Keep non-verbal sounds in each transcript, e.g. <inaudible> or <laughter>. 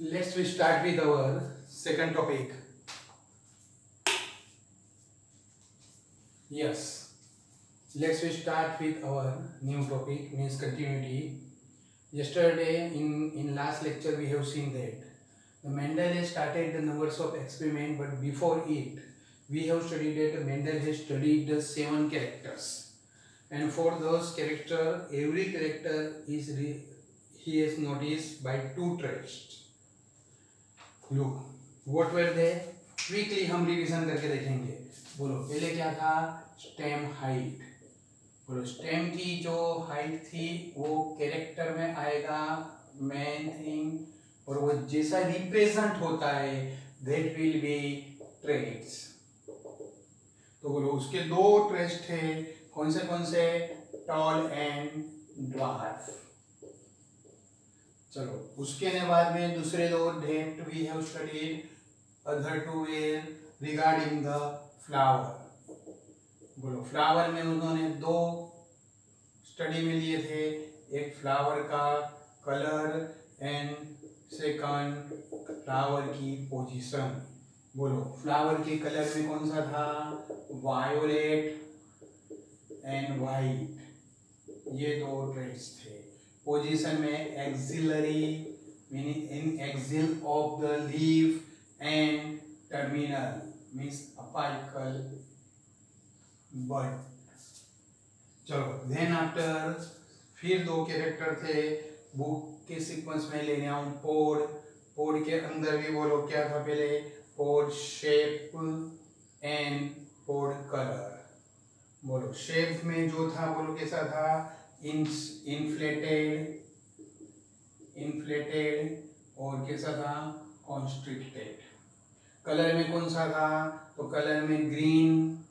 let's we start with our second topic. Yes. Let's we start with our new topic means continuity. Yesterday in in last lecture we have seen that the mendel has started the numbers of experiment but before it we have studied that mendel has studied the seven characters. And for those character every character is he has noticed by two traits look what were they quickly हम revision करके देखेंगे। बोलो, पहले क्या था? Stem height बोलो stem की जो हाइट थी, वो कैरेक्टर में आएगा मेन थिंग और वो जैसा रिप्रेजेंट होता है दैट विल बी ट्रेड्स तो बोलो, उसके दो ट्रेस्ट थे, कौन से कौन से? टॉल एंड ड्वार्फ चलो, उसके बाद में दूसरे दो that we have studied other two were regarding the flower बोलो फ्लावर में उन्होंने दो स्टडी में लिए थे, एक फ्लावर का कलर एंड सेकंड फ्लावर की पोजीशन बोलो फ्लावर के कलर में कौन सा था? वायोलेट एंड वाइट ये दो ट्रेड्स थे। पोजीशन में axillary meaning in axil of the leaf and terminal means apical but चलो देन आफ्टर फिर दो कैरेक्टर थे बुक के सीक्वेंस में लेने आऊँ पोड पोड के अंदर भी बोलो, क्या था पहले? Pod shape and pod colour बोलो शेप में जो था, बोलो, कैसा था? इन्फ्लेटेड इन्फ्लेटेड और कैसा था? कॉन्स्ट्रिक्टेड कलर में कौन सा था? तो कलर में ग्रीन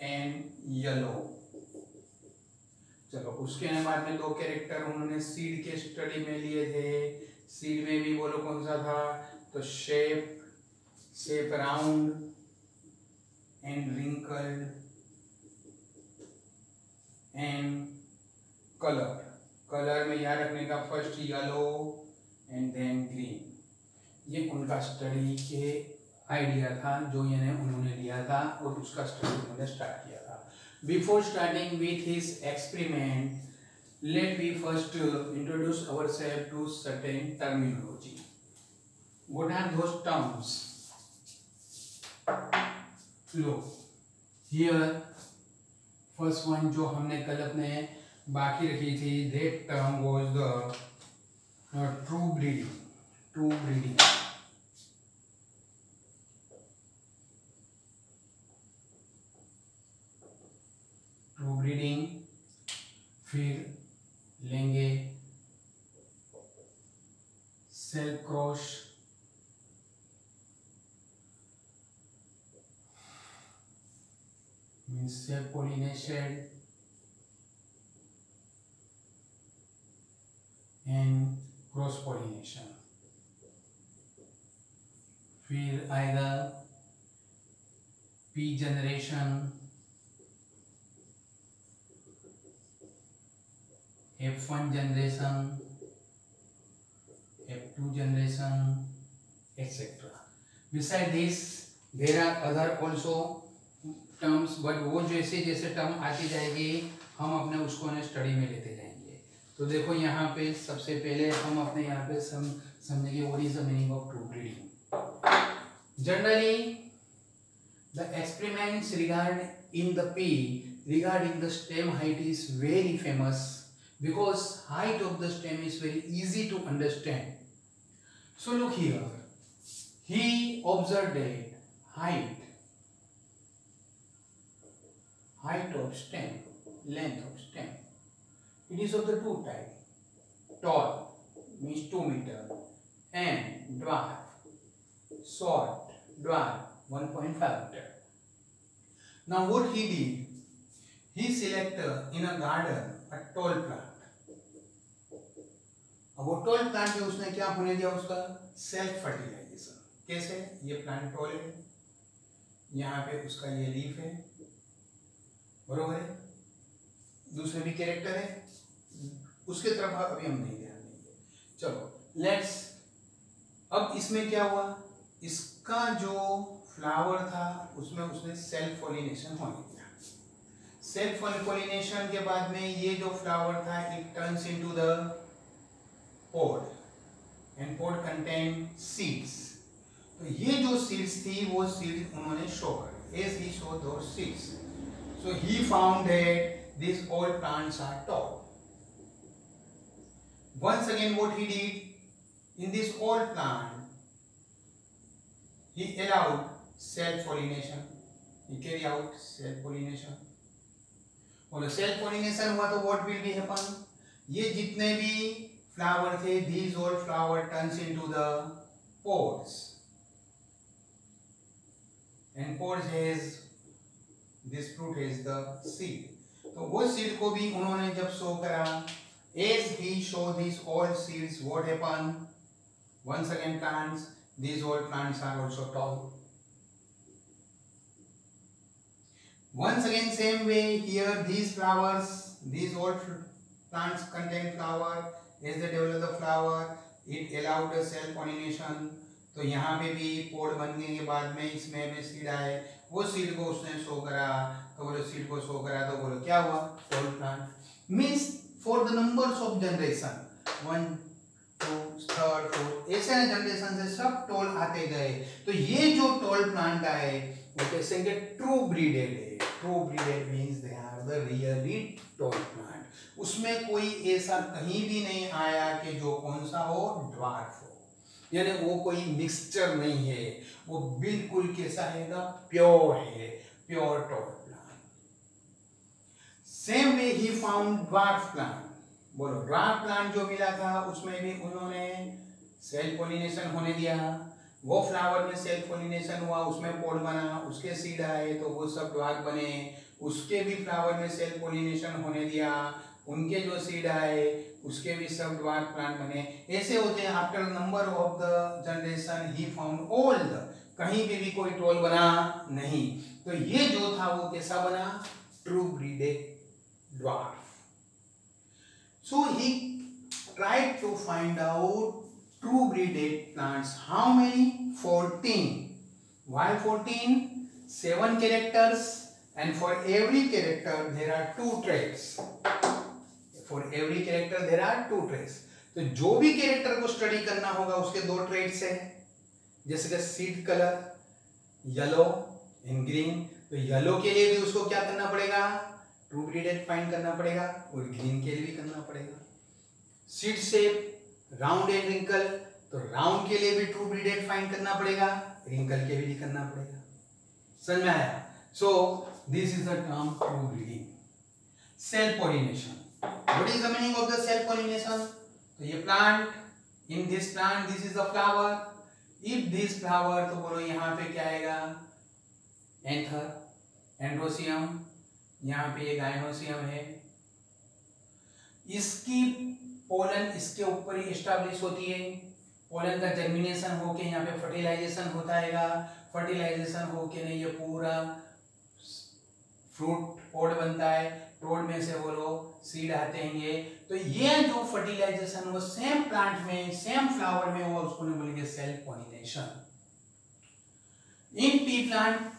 एंड येलो चलो, उसके बाद में दो कैरेक्टर उन्होंने सीड के स्टडी में लिए थे। सीड में भी बोलो कौन सा था? तो shape shape round and wrinkled and colour colour में याद रखने का first yellow and then green ये उनका स्टडी के आइडिया था, जो ये उन्होंने लिया था और उसका स्टडी उन्होंने स्टार्ट किया था. Before starting with his experiment let be first introduce our self to certain terminology what are those terms? Flow here, first one जो हमने कल अपने बाकी रखी थी that term was the true breeding true breeding true breeding फिर लेंगे self cross means self pollination and cross pollination. फिर आएगा P generation F one generation F two generation etcetera beside this there are other also terms but वो जैसे जैसे term आती जाएगी, हम अपने उसको स्टडी में लेते जाएँगे। तो देखो यहाँ पे सबसे पहले हम अपने यहाँ पे सम समझेंगे वो is the meaning of true reading generally the experiments regard in the pea regarding the stem height is very famous because height of the stem is very easy to understand so look here he observe that height height of stem length of stem It is of the two type. Tall means 2 meter and dwarf short dwarf 1.5 meter. Now what he did, he selected in a garden a tall plant. अब वो tall plant में उसने क्या होने दिया उसका self fertilisation कैसे ये प्लांट टॉल है यहाँ पे उसका ये लीफ है बरोबर है दूसरे भी कैरेक्टर है। उसके तरफ़ अभी हम नहीं ध्यान देंगे। चलो लेट्स अब इसमें क्या हुआ? इसका जो फ्लावर था, उसमें उसने सेल्फ पॉलिनेशन होने दिया। सेल्फ पॉलिनेशन के बाद में ये जो फ्लावर था it turns into the pod and pod contain seeds तो ये जो सीड्स थी, वो सीड्स उन्होंने शो कर एज ही शो दो seeds so he found that this all plants are tall once again what he did in this old plant he allowed self pollination he carry out self pollination बोलो self pollination हुआ तो what will be happen ये जितने भी flower थे these all flower turns into the pods and pods has this fruit has the seed तो वो seed को भी उन्होंने जब शो करा as he sow this all seeds what happen once again plants this all plants are also tall once again same way here this flowers this all plants contain flower as the develop the flower it allowed a self pollination तो यहाँ पे भी पोड बनने के बाद में, इसमें seed आए। वो सीड को उसने शो करा तो बोलो सीड को शो करा तो बोलो क्या हुआ? Tall plant means for the numbers of generation one third fourth ऐसे जनरेशन से सब टोल आते गए। तो ये जो टोल प्लांट आए, वो कैसे ट्रू ब्रीडेड है। True breeded they are the really tall plant उसमें कोई ऐसा कहीं भी नहीं आया कि जो कौन सा हो? ड्वार्फ हो। यानी वो कोई मिक्सचर नहीं है। वो बिल्कुल कैसा है ना प्योर है pure tall plant same way he found dwarf plant बोलो ड्वार्फ प्लांट जो मिला था, उसमें भी उन्होंने सेल्फ पोलिनेशन होने दिया। वो फ्लावर में सेल्फ पोलिनेशन हुआ, उसमें पोल बना, उसके सीड आए तो वो सब ड्वार्फ बने। उसके भी फ्लावर में सेल्फ पोलिनेशन होने दिया। उनके जो सीड आए, उसके भी सब डॉट प्लांट बने। ऐसे होते हैं after number of the generation he found old कहीं भी भी कोई टोल बना नहीं। तो ये जो था, वो कैसा बना? True breed dwarf so he tried to find out true breeded plants how many fourteen why fourteen seven characters and for every character there are two traits for every character there are two traits तो जो भी character को study करना होगा, उसके दो trades है। जैसे कि seed colour yellow and green तो येलो के लिए भी उसको क्या करना पड़ेगा? ट्रू ब्रीडेड फाइंड करना पड़ेगा और ग्रीन के लिए भी करना पड़ेगा। Seed shape round and wrinkle तो राउंड के लिए भी ट्रू ब्रीडेड फाइंड करना पड़ेगा रिंकल के लिए करना पड़ेगा। समझ में आया? So this is the term true breeding self pollination what is the meaning of the self pollination? तो ये plant, in this plant, this is the flower. If this flower तो बोलो यहाँ पे क्या आएगा? एंथर एंड्रोसियम यहाँ पे ये गाइनोसियम है। इसकी पोलन इसके ऊपर ही स्टैब्लिश होती है। पोलन का जर्मिनेशन होके यहाँ पे फर्टिलाइजेशन होता है फर्टिलाइजेशन होके नहीं, ये पूरा फ्रूट पोड बनता है। रोड में से बोलो सीड आते हैं ये तो ये जो फर्टिलाइजेशन वो सेम प्लांट में सेम फ्लावर में हुआ उसको बोलेंगे self pollination in pea plant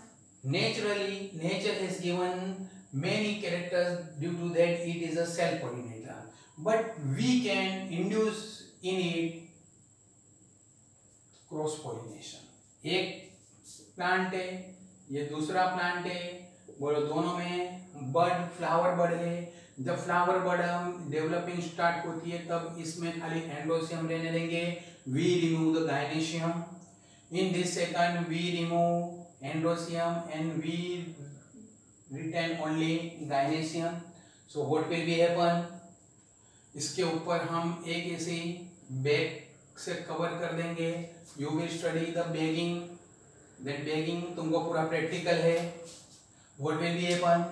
naturally nature has given many characters due to that it is a self pollinator but we can induce in it cross pollination एक plant है, ये दूसरा plant है बोलो, दोनों में बर्ड, फ्लावर है। जब फ्लावर बर्ड हम डेवलपिंग स्टार्ट होती है, तब इसमें खाली एंडोसियम रहने देंगे। We remove the gynoecium in this second we remove androecium and we retain only gynoecium so what will be happen इसके ऊपर हम एक ऐसी बैग से कवर कर देंगे। You will study the bagging that bagging तुमको पूरा प्रैक्टिकल है। व्हाट विल बी हैपन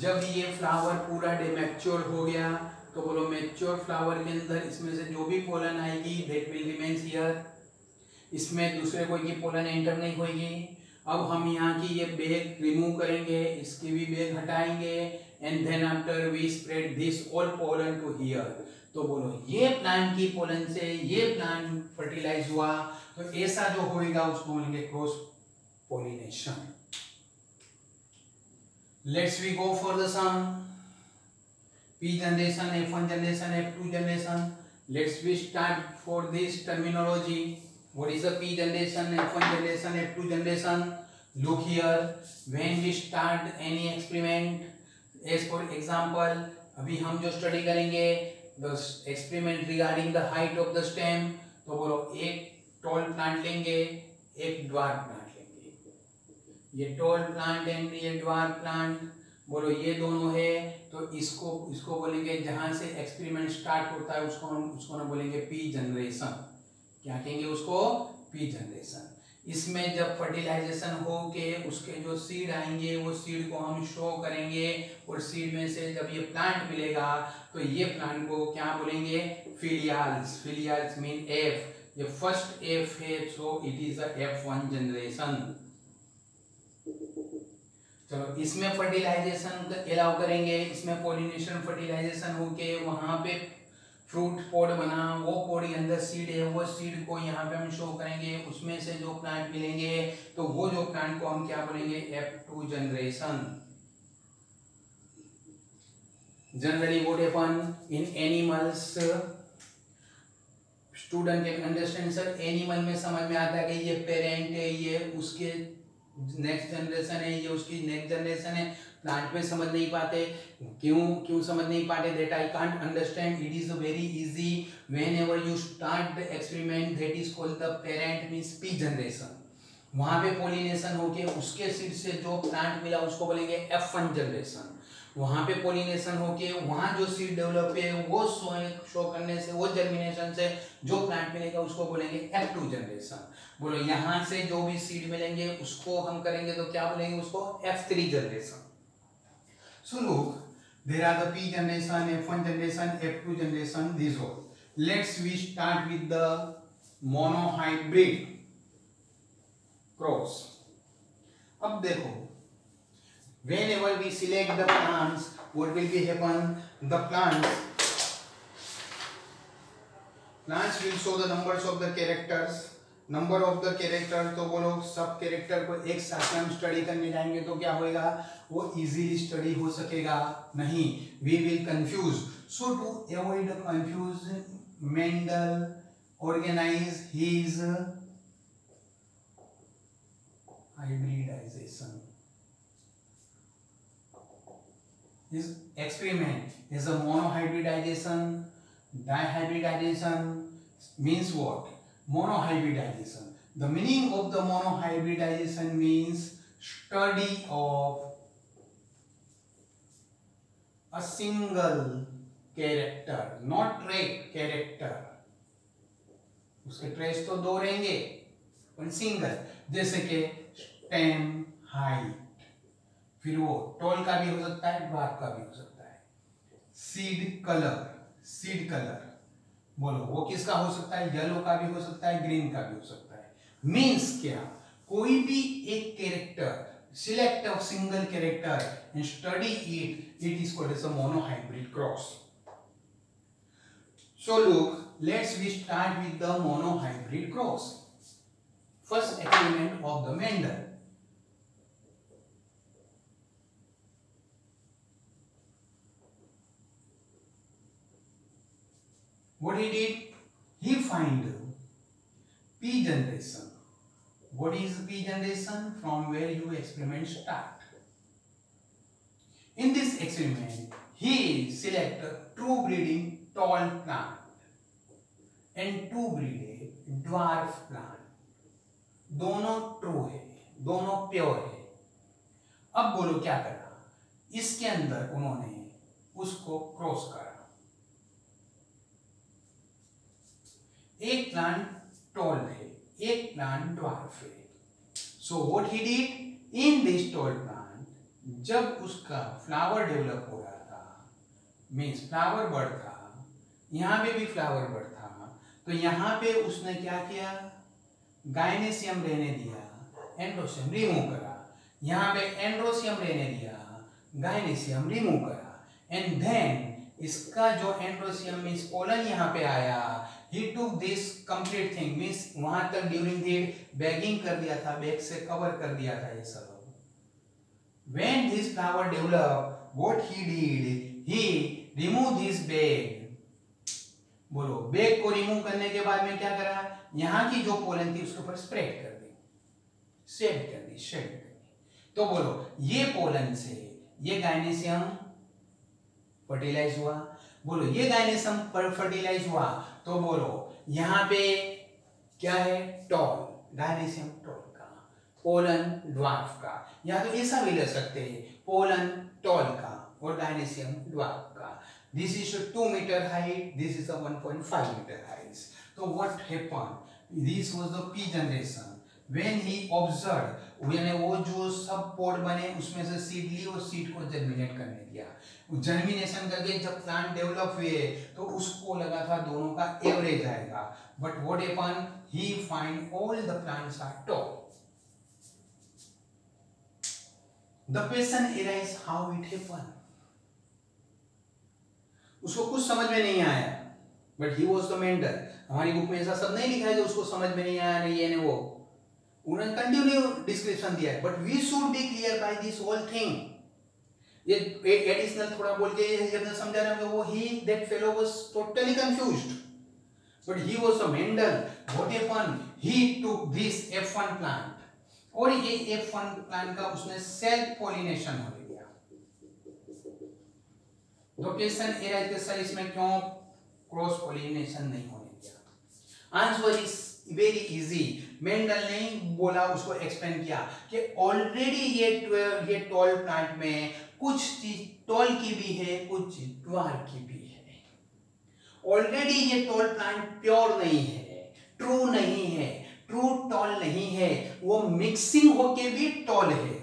जब ये फ्लावर पूरा डेमेच्योर हो गया तो बोलो मेच्योर फ्लावर के अंदर इसमें से जो भी पोलन आएगी दैट विल रिमेन्स हियर इसमें दूसरे कोई की पोलन एंटर नहीं होगी अब हम यहाँ की ये बेग रिमूव करेंगे, इसकी भी bag हटाएँगे and then after we spread this all pollen to here तो बोलो, ये प्लांट की पोलन से ये प्लांट फर्टिलाइज हुआ तो ऐसा जो होएगा, उसको बोलेंगे cross pollination let's we go for the some p generation f1 generation f2 generation let's we start for this terminology what is a p generation f1 generation f2 generation look here when we start any experiment as for example अभी हम जो study करेंगे the experiment regarding the height of the stem तो बोलो एक tall plant लेंगे एक dwarf ये टॉल प्लांट एंड ये ड्वार्फ प्लांट, बोलो ये दोनों है तो इसको इसको बोलेंगे जहाँ से एक्सपेरिमेंट स्टार्ट होता है, उसको हम, उसको ना बोलेंगे पी जनरेशन क्या कहेंगे उसको? पी जनरेशन इसमें जब फर्टिलाइजेशन हो के उसके जो सीड आएँगे, वो सीड को हम शो करेंगे और सीड में से जब ये प्लांट मिलेगा तो ये प्लांट को क्या बोलेंगे? फिलियाल्स फिलियाल्स मीन एफ़ ये फ़र्स्ट एफ़ है so it is a F one generation चलो, इसमें फर्टिलाइजेशन अलाउ करेंगे, इसमें पोलिनेशन फर्टिलाइजेशन होके वहाँ पे फ्रूट पोड बना, वो पोड के अंदर सीड है, वो सीड को यहाँ पे हम शो करेंगे, उसमें से जो प्लांट मिलेंगे तो वो जो प्लांट को हम क्या बोलेंगे F two generation generally what happen in animals student can understand sir animal में समझ में आता है कि ये पेरेंट है, ये उसके नेक्स्ट जनरेशन है, ये उसकी नेक्स्ट जनरेशन है। प्लांट में समझ नहीं पाते। क्यों क्यों समझ नहीं पाते? That I can't understand it is very easy whenever you start the experiment that is called the parent means P generation वहाँ पे पोलिनेशन होके उसके सीड से जो प्लांट मिला, उसको बोलेंगे एफ़ वन जनरेशन वहाँ पे पोलिनेशन होके वहाँ जो सीड डेवलप है वो शो शो करने से, वो जर्मिनेशन से जो प्लांट मिलेगा, उसको बोलेंगे एफ़ टू जनरेशन बोलो, यहाँ से जो भी सीड मिलेंगे, उसको हम करेंगे तो क्या बोलेंगे उसको? F three generation so look there are the generation F one generation F two generation this all. Let's we start with the monohybrid cross अब देखो, whenever we select the plants, what will be happen? The plants plants will show the numbers of the characters. Number of the character तो वो लोग सब character को एक साथ में हम स्टडी करने जाएँगे तो क्या होएगा? वो इजीली स्टडी हो सकेगा। नहीं we will confuse so to avoid confuse Mendel organise his hybridization. His experiment is a monohybridization, dihybridization means what? Monohybridization. The meaning of the monohybridization means study of a single character, not trait, character. उसके traits तो दो रहेंगे single जैसे कि stem height फिर वो toll का भी हो सकता है ड्वार्फ का भी हो सकता है सीड कलर सीड कलर बोलो, वो किसका हो सकता है? येलो का भी हो सकता है ग्रीन का भी हो सकता है। मीन्स क्या? कोई भी एक character select a single character and study it it is called as a monohybrid cross so look let's we start with the monohybrid cross first experiment of the Mendel What he did? He find P generation. What is P generation? From where you experiment start. In this experiment, he select true breeding tall plant and two breeding dwarf plant. दोनों true है दोनों pure है अब बोलो क्या करा इसके अंदर उन्होंने उसको क्रॉस करा एक प्लांट टॉल है, एक प्लांट ड्वार्फ है। So what he did in this tall plant जब उसका फ्लावर डेवलप हो रहा था मीन्स फ्लावर बर्ड था, यहाँ पे भी फ्लावर बर्ड था तो यहाँ पे उसने क्या किया? गायनेशियम रहने दिया एंड्रोसियम रिमूव करा। यहाँ पे एंड्रोसियम रहने दिया गायनेशियम रिमूव करा। एंड देन इसका जो एंड्रोसियम मीन्स पोलन यहाँ पे आया he took this complete thing means वहाँ तक ड्यूरिंग द बैगिंग कर दिया था बैग से कवर कर दिया था ये सब। When this flower develop what he did, he remove this bag बोलो बैग को रिमूव करने के बाद में क्या करा? यहाँ की जो पोलन थी, उसके ऊपर स्प्रेड कर दी। शेड कर दी शेड कर दी। तो बोलो, ये पोलन से, ये गाइनेशियम फर्टिलाइज हुआ बोलो, ये गाइनेशियम फर्टिलाइज हुआ। तो बोलो, यहाँ पे क्या है? टॉल गाइनेशियम टॉल का, पोलन ड्वार्फ का। या तो ऐसा भी ले सकते हैं, पोलन टॉल का और गाइनेशियम ड्वार्फ का। This is a 2 meter height, this is a 1.5 meter height. so what happened? This was the p generation. When he observed मैंने वो जो सब पोड बने, उसमें से सीड ली और सीड को जर्मिनेट करने दिया। जर्मिनेशन करके जब प्लांट डेवलप हुए तो उसको लगा था दोनों का एवरेज आएगा। But what happen he find all the plants are tall the question is how it happen उसको कुछ समझ में नहीं आया। But he was the mentor हमारी बुक में ऐसा सब नहीं लिखा है कि उसको समझ में नहीं आया, नहीं नहीं, वो। उन्होंने कंटिन्यू डिस्क्रिप्शन दिया है। But we should be clear by this whole thing ये एडिशनल थोड़ा बोल के ये जब समझा रहे होंगे वो he that fellow was totally confused but he was a Mendel what happen he took this F1 plant और ये F1 प्लांट का उसने सेल्फ पॉलिनेशन होने दिया तो क्वेश्चन ए राइट के सर इसमें क्यों क्रॉस पॉलिनेशन नहीं होने दिया? Answer is very easy Mendel ने बोला, उसको एक्सप्लेन किया कि ऑलरेडी ये ये टॉल प्लांट में कुछ चीज़ टॉल की भी है, कुछ द्वार की भी है। ऑलरेडी ये टॉल प्लांट प्योर नहीं है ट्रू नहीं है ट्रू टॉल नहीं है, वो मिक्सिंग होके भी टॉल है।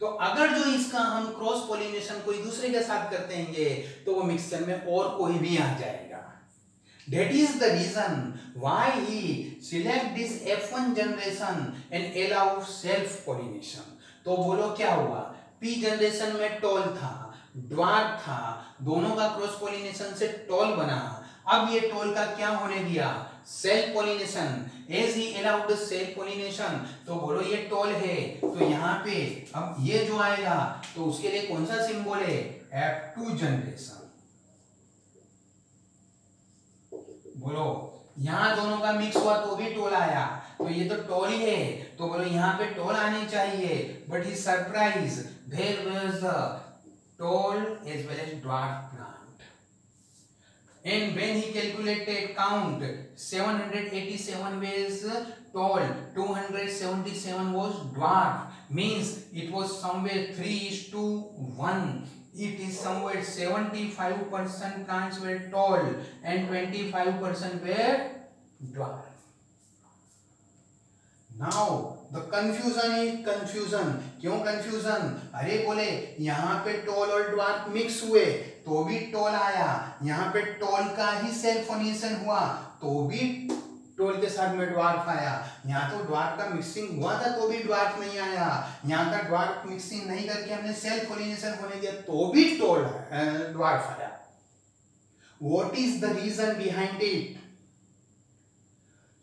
तो अगर जो इसका हम क्रॉस पोलिनेशन कोई दूसरे के साथ करते हैं तो वो मिक्सचर में और कोई भी आ जाएगा। That is the reason why he select this F1 generation and allow self pollination. तो बोलो, क्या हुआ? P जनरेशन में टॉल था ड्वार्फ था, दोनों का क्रॉस पोलिनेशन से टॉल बना। अब ये टोल का क्या होने दिया? Self pollination as he allowed self pollination तो बोलो, ये टोल है। तो यहाँ पे, अब ये जो आएगा तो उसके लिए कौन सा सिंबल है? एफ़ टू जनरेशन बोलो, यहाँ दोनों का मिक्स हुआ तो भी टोल आया। तो ये तो टोल ही है। तो बोलो, यहाँ पे टोल आनी चाहिए। But he surprise there was tall as well as dwarf plant and when he calculated count 787 was tall 277 was dwarf. Means it was somewhere 3 is to 1 it is somewhere 75 percent plants were tall and 25 percent were dwarf now the confusion is confusion क्यों confusion अरे बोले, यहाँ पे toll और dwarf mix हुए तो भी toll आया. यहाँ पे टॉल का ही सेल्फ हुआ तो भी टोल के साथ में ड्वार्फ आया यहाँ तो ड्वार्फ का मिक्सिंग हुआ था तो भी ड्वार्फ नहीं आया। यहाँ का ड्वार्फ मिक्सिंग नहीं करके हमने सेल्फ पोलिनेशन होने दिया तो भी टोल ड्वार्फ आया what is the reason behind it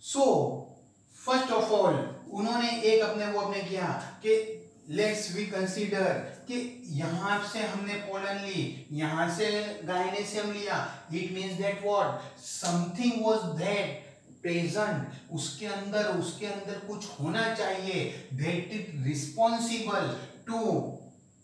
so first of all उन्होंने एक अपने वो अपने किया कि लेट्स वी कंसीडर कि यहाँ से हमने पोलन ली, यहाँ से गायनेशियम लिया। It means that what something was that present उसके अंदर उसके अंदर कुछ होना चाहिए। That is responsible to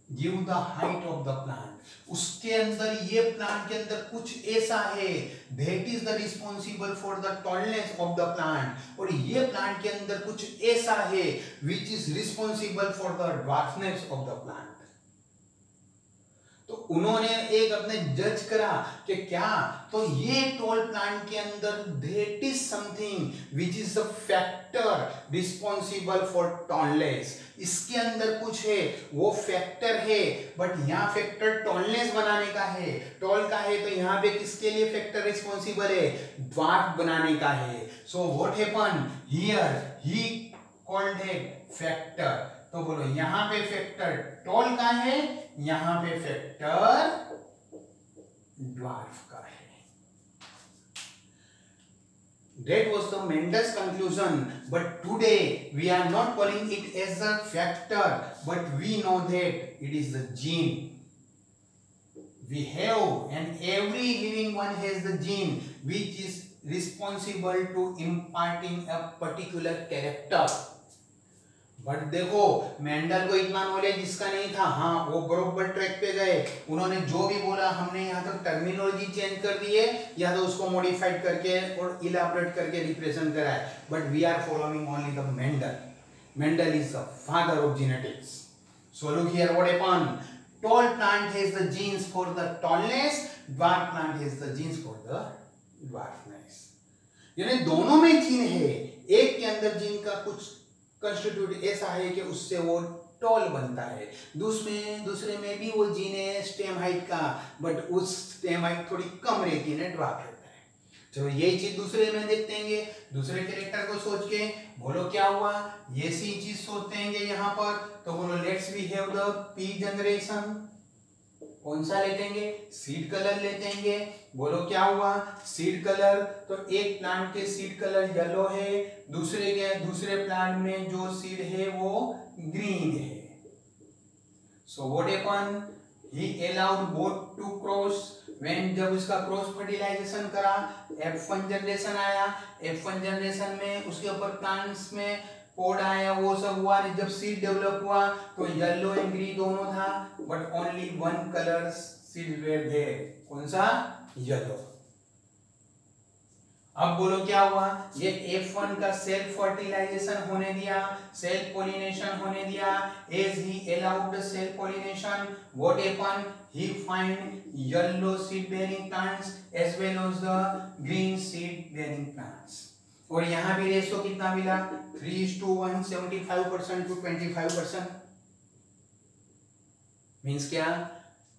give the height of the plant उसके अंदर, ये प्लांट के अंदर कुछ ऐसा है। That is the responsible for the tallness of the plant और ये प्लांट के अंदर कुछ ऐसा है which is responsible for the dwarfness of the plant तो उन्होंने एक अपने जज करा कि क्या? तो ये टोल प्लांट के अंदर that is something which is a factor responsible for tallness इसके अंदर कुछ है, वो फैक्टर है बट यहाँ फैक्टर टॉलनेस बनाने का है। टॉल का है तो यहाँ पे किसके लिए फैक्टर रिस्पॉन्सिबल है? ड्वार्फ बनाने का है। So what happen here he called है फैक्टर तो बोलो यहाँ पे फैक्टर टॉल का है यहाँ पे फैक्टर ड्वार्फ का है that was the Mendel's conclusion but today we are not calling it as a factor but we know that it is the gene we have and every living one has the gene which is responsible to imparting a particular character but देखो Mendel को इतना knowledge इसका नहीं था। हाँ वो बरोबर track पे गए। उन्होंने जो भी बोला, हमने यहाँ तक टर्मिनोलॉजी चेंज कर दी है, या तो उसको मॉडिफाइड करके और इलाबरेट करके रिप्रेजेंट करा है but we are following only the Mendel Mendel is the father of genetics so look here what happen tall plant has the genes for the tallness, dwarf plant has the genes for the dwarfness. यानी दोनों में gene है। एक के अंदर gene का कुछ constitute ऐसा है कि उससे वो टॉल बनता है। दूसरे दूसरे में भी वो जीन है स्टेम हाइट का बट उस स्टेम हाइट थोड़ी कम रहती है ड्रॉप रहता है। चलो यही चीज़ दूसरे में देखते हैं, दूसरे कैरेक्टर को सोच के बोलो क्या हुआ? ये सी चीज़ सोचते हैं यहाँ पर तो बोलो let's we have the P generation कौन सा लेतेंगे? Seed colour लेतेंगे। बोलो क्या हुआ? सीड कलर तो एक प्लांट के सीड कलर येलो है, दूसरे के, दूसरे प्लांट में जो सीड है वो ग्रीन है। So what happen he allowed both to cross when जब उसका क्रॉस फर्टिलाइजेशन करा F1 जनरेशन आया। F1 जनरेशन में उसके ऊपर प्लांट्स में कोड आया, वो सब हुआ जब सीड डेवलप हुआ तो येलो एंड ग्रीन दोनों था but only one colour seed were there कौन सा? येलो अब बोलो क्या हुआ? ये F1 का सेल्फ फर्टिलाइजेशन होने दिया सेल्फ पोलिनेशन होने दिया as he allowed the self pollination what happen he find yellow seed bearing plants as well as the green seed bearing plants. और यहाँ भी रेशो कितना मिला? Three to one seventy five percent to twenty five percent means क्या?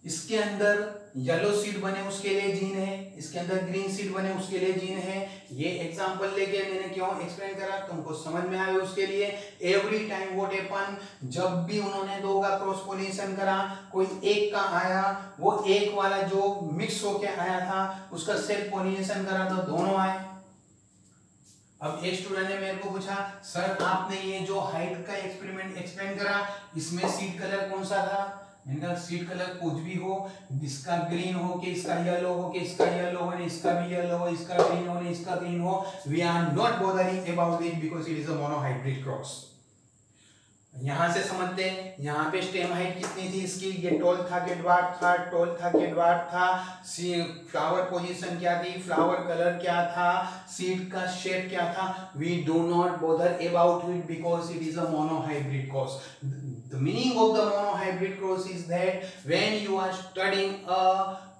इसके अंदर yellow seed बने उसके लिए जीन है, इसके अंदर ग्रीन सीड बने उसके लिए जीन है। ये एग्जांपल लेके मैंने क्यों एक्सप्लेन करा? तुमको समझ में आया उसके लिए। एवरी टाइम व्हाट हैपन जब भी उन्होंने दो का क्रॉस पोलिनेशन करा, कोई एक का आया, वो एक वाला जो मिक्स होके आया था, उसका सेल्फ पोलिनेशन करा तो दोनों आए। अब एक स्टूडेंट ने मेरे को पूछा, सर, आपने ये जो हाइट का एक्सपेरिमेंट एक्सप्लेन करा, इसमें सीट कलर कौन सा था? मैंने कहा सीट कलर कुछ भी हो इसका ग्रीन हो, कि इसका येलो हो, कि इसका येलो हो इसका भी येलो हो, इसका ग्रीन हो इसका ग्रीन हो we are not bothering about it because it is a monohybrid cross यहाँ से समझते हैं, यहाँ पे स्टेम हाइट कितनी थी इसकी? ये टोल था गेडवार्ड था टोल था गेडवार्ड था। सी फ्लावर पोजीशन क्या थी? फ्लावर कलर क्या था? सीड का शेप क्या था? We do not bother about it because it is a monohybrid cross the meaning of the monohybrid cross is that when you are studying a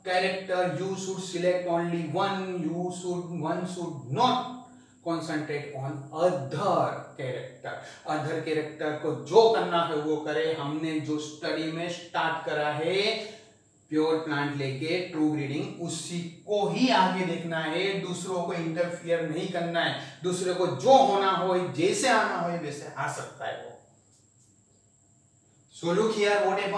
character you should select only one you should one should not concentrate on other character other character को जो करना है वो करे। हमने जो study में start करा है प्योर प्लांट लेके ट्रू ब्रीडिंग उसी को ही आगे देखना है। दूसरों को इंटरफियर नहीं करना है। दूसरे को जो होना हो, जैसे आना हो, वैसे आ सकता है वो। So look here what a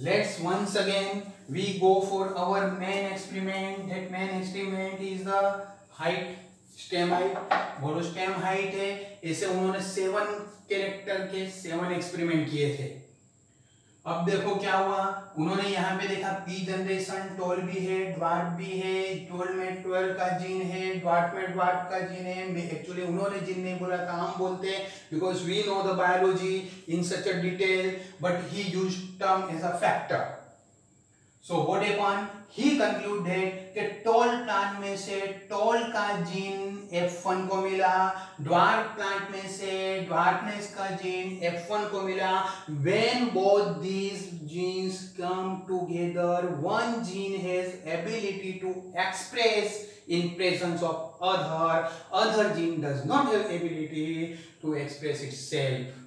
let's once again we go for our main experiment that main experiment is the height stem height. बोलो stem height है। ऐसे उन्होंने सेवन कैरेक्टर के, सेवन एक्सपेरिमेंट किए थे। अब देखो क्या हुआ। उन्होंने यहाँ पे देखा पी जनरेशन टोल भी है ड्वार्फ भी है टोल में ट्वेल्व का जीन है ड्वार्फ में ड्वार्फ का जीन है। एक्चुअली उन्होंने जीन नहीं बोला था हम बोलते हैं because we know the biology in such a detail but he use term as a factor so what happen he concluded कि टॉल प्लांट में से टॉल का जीन F1 को मिला ड्वार्फ प्लांट में से ड्वार्फनेस का जीन F1 को मिला when both these genes come together one gene has ability to express in presence of other other gene does not have ability to express itself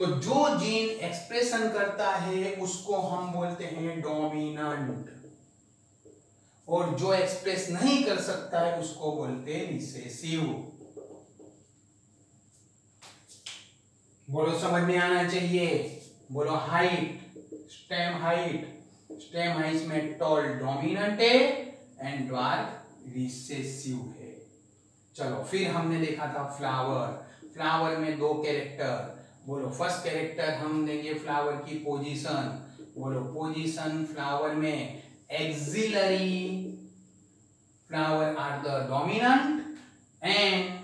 तो जो gene expression करता है, उसको हम बोलते हैं डोमिनेंट और जो एक्सप्रेस नहीं कर सकता है, उसको बोलते हैं रिसेसिव बोलो, समझ में आना चाहिए? बोलो height stem height stem height में टॉल डोमिनेंट है एंड ड्वार्फ रिसेसिव है. चलो, फिर हमने देखा था फ्लावर फ्लावर में दो कैरेक्टर बोलो फ़र्स्ट कैरेक्टर हम देंगे फ्लावर की पोजीशन बोलो पोजीशन फ्लावर में axillary flower are the dominant and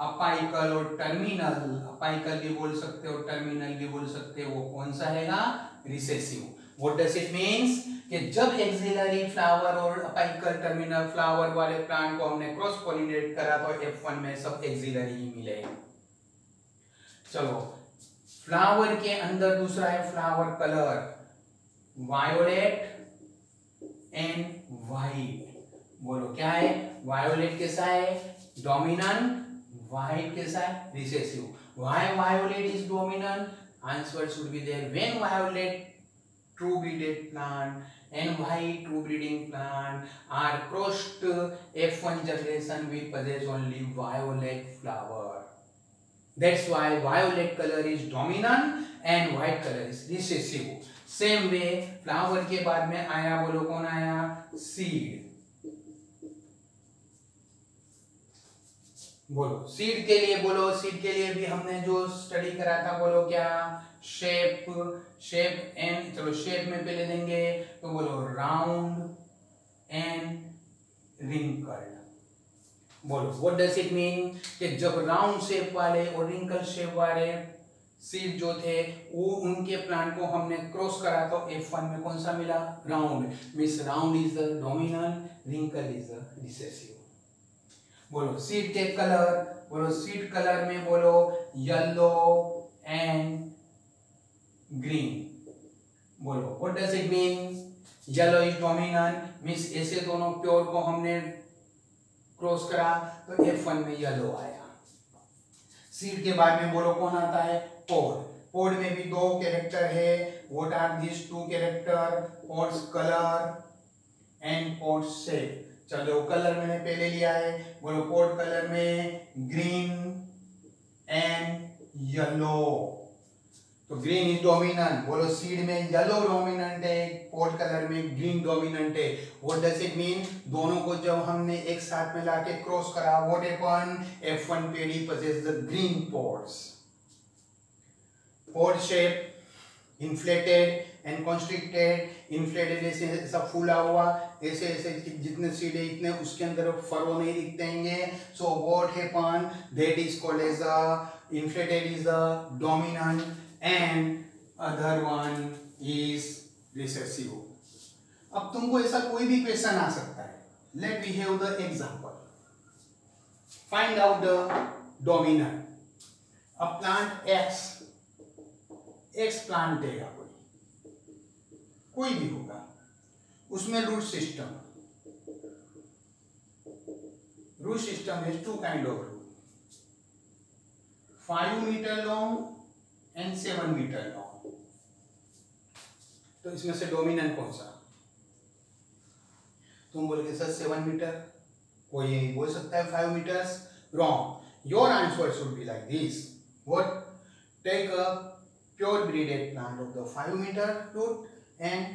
apical और टर्मिनल अपाइकल भी बोल सकते हो टर्मिनल भी बोल सकते हो वो कौन सा हैगा recessive what does it means कि जब एक्सिलरी फ्लावर और अपाइकल टर्मिनल फ्लावर वाले प्लांट को हमने क्रॉस पोलिनेट करा तो F1 में सब एक्सिलरी ही मिले चलो फ्लावर के अंदर दूसरा है flower colour violet and white बोलो क्या है वायोलेट कैसा है डोमिनेंट वाइट कैसा है recessive why violet is dominant answer should be there when violet true breeded plant and white true breeding plant are crossed F1 generation we possess only violet flower. That's why violet color is dominant and white color is recessive. Same way flower के बाद में आया बोलो कौन आया seed. बोलो seed के लिए बोलो सीड के लिए भी हमने जो स्टडी करा था बोलो क्या शेप शेप एंड चलो शेप में पहले देंगे तो बोलो राउंड एंड रिंकल्ड बोलो व्हाट डज इट मीन कि जब राउंड शेप वाले और रिंकल शेप वाले सीड जो थे, वो उनके प्लांट को हमने क्रॉस करा तो F1 में कौन सा मिला? Round means round is the dominant wrinkle is the recessive बोलो सीड के कलर बोलो सीड कलर में बोलो येलो एंड ग्रीन बोलो what does it mean yellow is dominant means ऐसे दोनों प्योर को हमने क्रॉस करा तो F1 में येलो आया। सीड के बाद में बोलो कौन आता है? पोड पोड में भी दो कैरेक्टर है। What are this two character pods colour and pod shape चलो कलर मैंने पहले लिया है। बोलो पोड कलर में ग्रीन एंड येलो तो ग्रीन इज़ डोमिनेंट बोलो सीड में येलो डोमिनेंट है पोड कलर में ग्रीन डोमिनेंट है. व्हाट डज इट मीन दोनों को जब हमने एक साथ में लाके क्रॉस करा व्हाट हैपन F1 पेडी possess the green pods. Pod shape, inflated and constricted inflated ऐसे ऐसा फूला हुआ, ऐसे ऐसे जितने सीड है, इतने उसके अंदर फरो नहीं दिखते हैं। So what happen that is called as a inflated is the dominant and other one is recessive अब तुमको ऐसा कोई भी क्वेश्चन आ सकता है। Let we have the example find out the dominant a plant X X plant देगा कोई। कोई भी होगा। उसमें रूट सिस्टम रूट सिस्टम है two kind of root five metre long and seven metre long तो इसमें से डोमिनेंट कौन सा? तुम बोलोगे, सर सेवन मीटर कोई बोल सकता है five metres wrong your answer should be like this what take a pure breeded plant of the five metre root and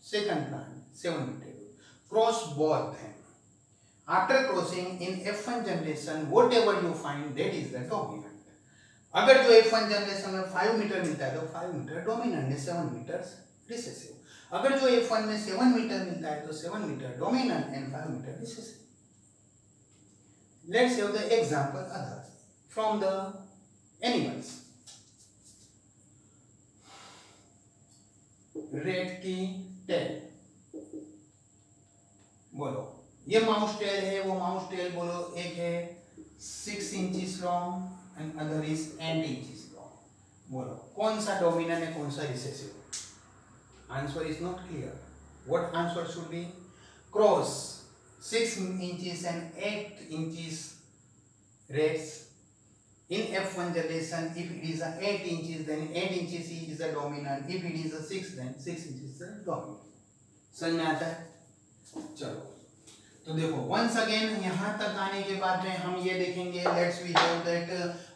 second plant 7 meter cross both them. After crossing, in F1 generation, whatever you find, that is the dominant. अगर जो F1 generation में 5 metre मिलता है तो five metre dominant है 7 metre recessive अगर जो F1 में सेवन मीटर मिलता है तो seven metre dominant and 5 metre recessive let's have the example others from the animals. Rat की टेल बोलो. ये माउस टेल है, वो माउस टेल बोलो, एक है six inches long and other is eight inches long बोलो कौन सा डोमिनेंट है कौन सा recessive answer is not clear what answer should be cross six inches and eight inches rats In F1 generation, if it is a 8 inches, then 8 inches is the dominant. If it is a 6, then 6 inches is the dominant. समझ में आता है चलो. तो देखो once again यहाँ तक आने के बाद में हम ये देखेंगे let's we have that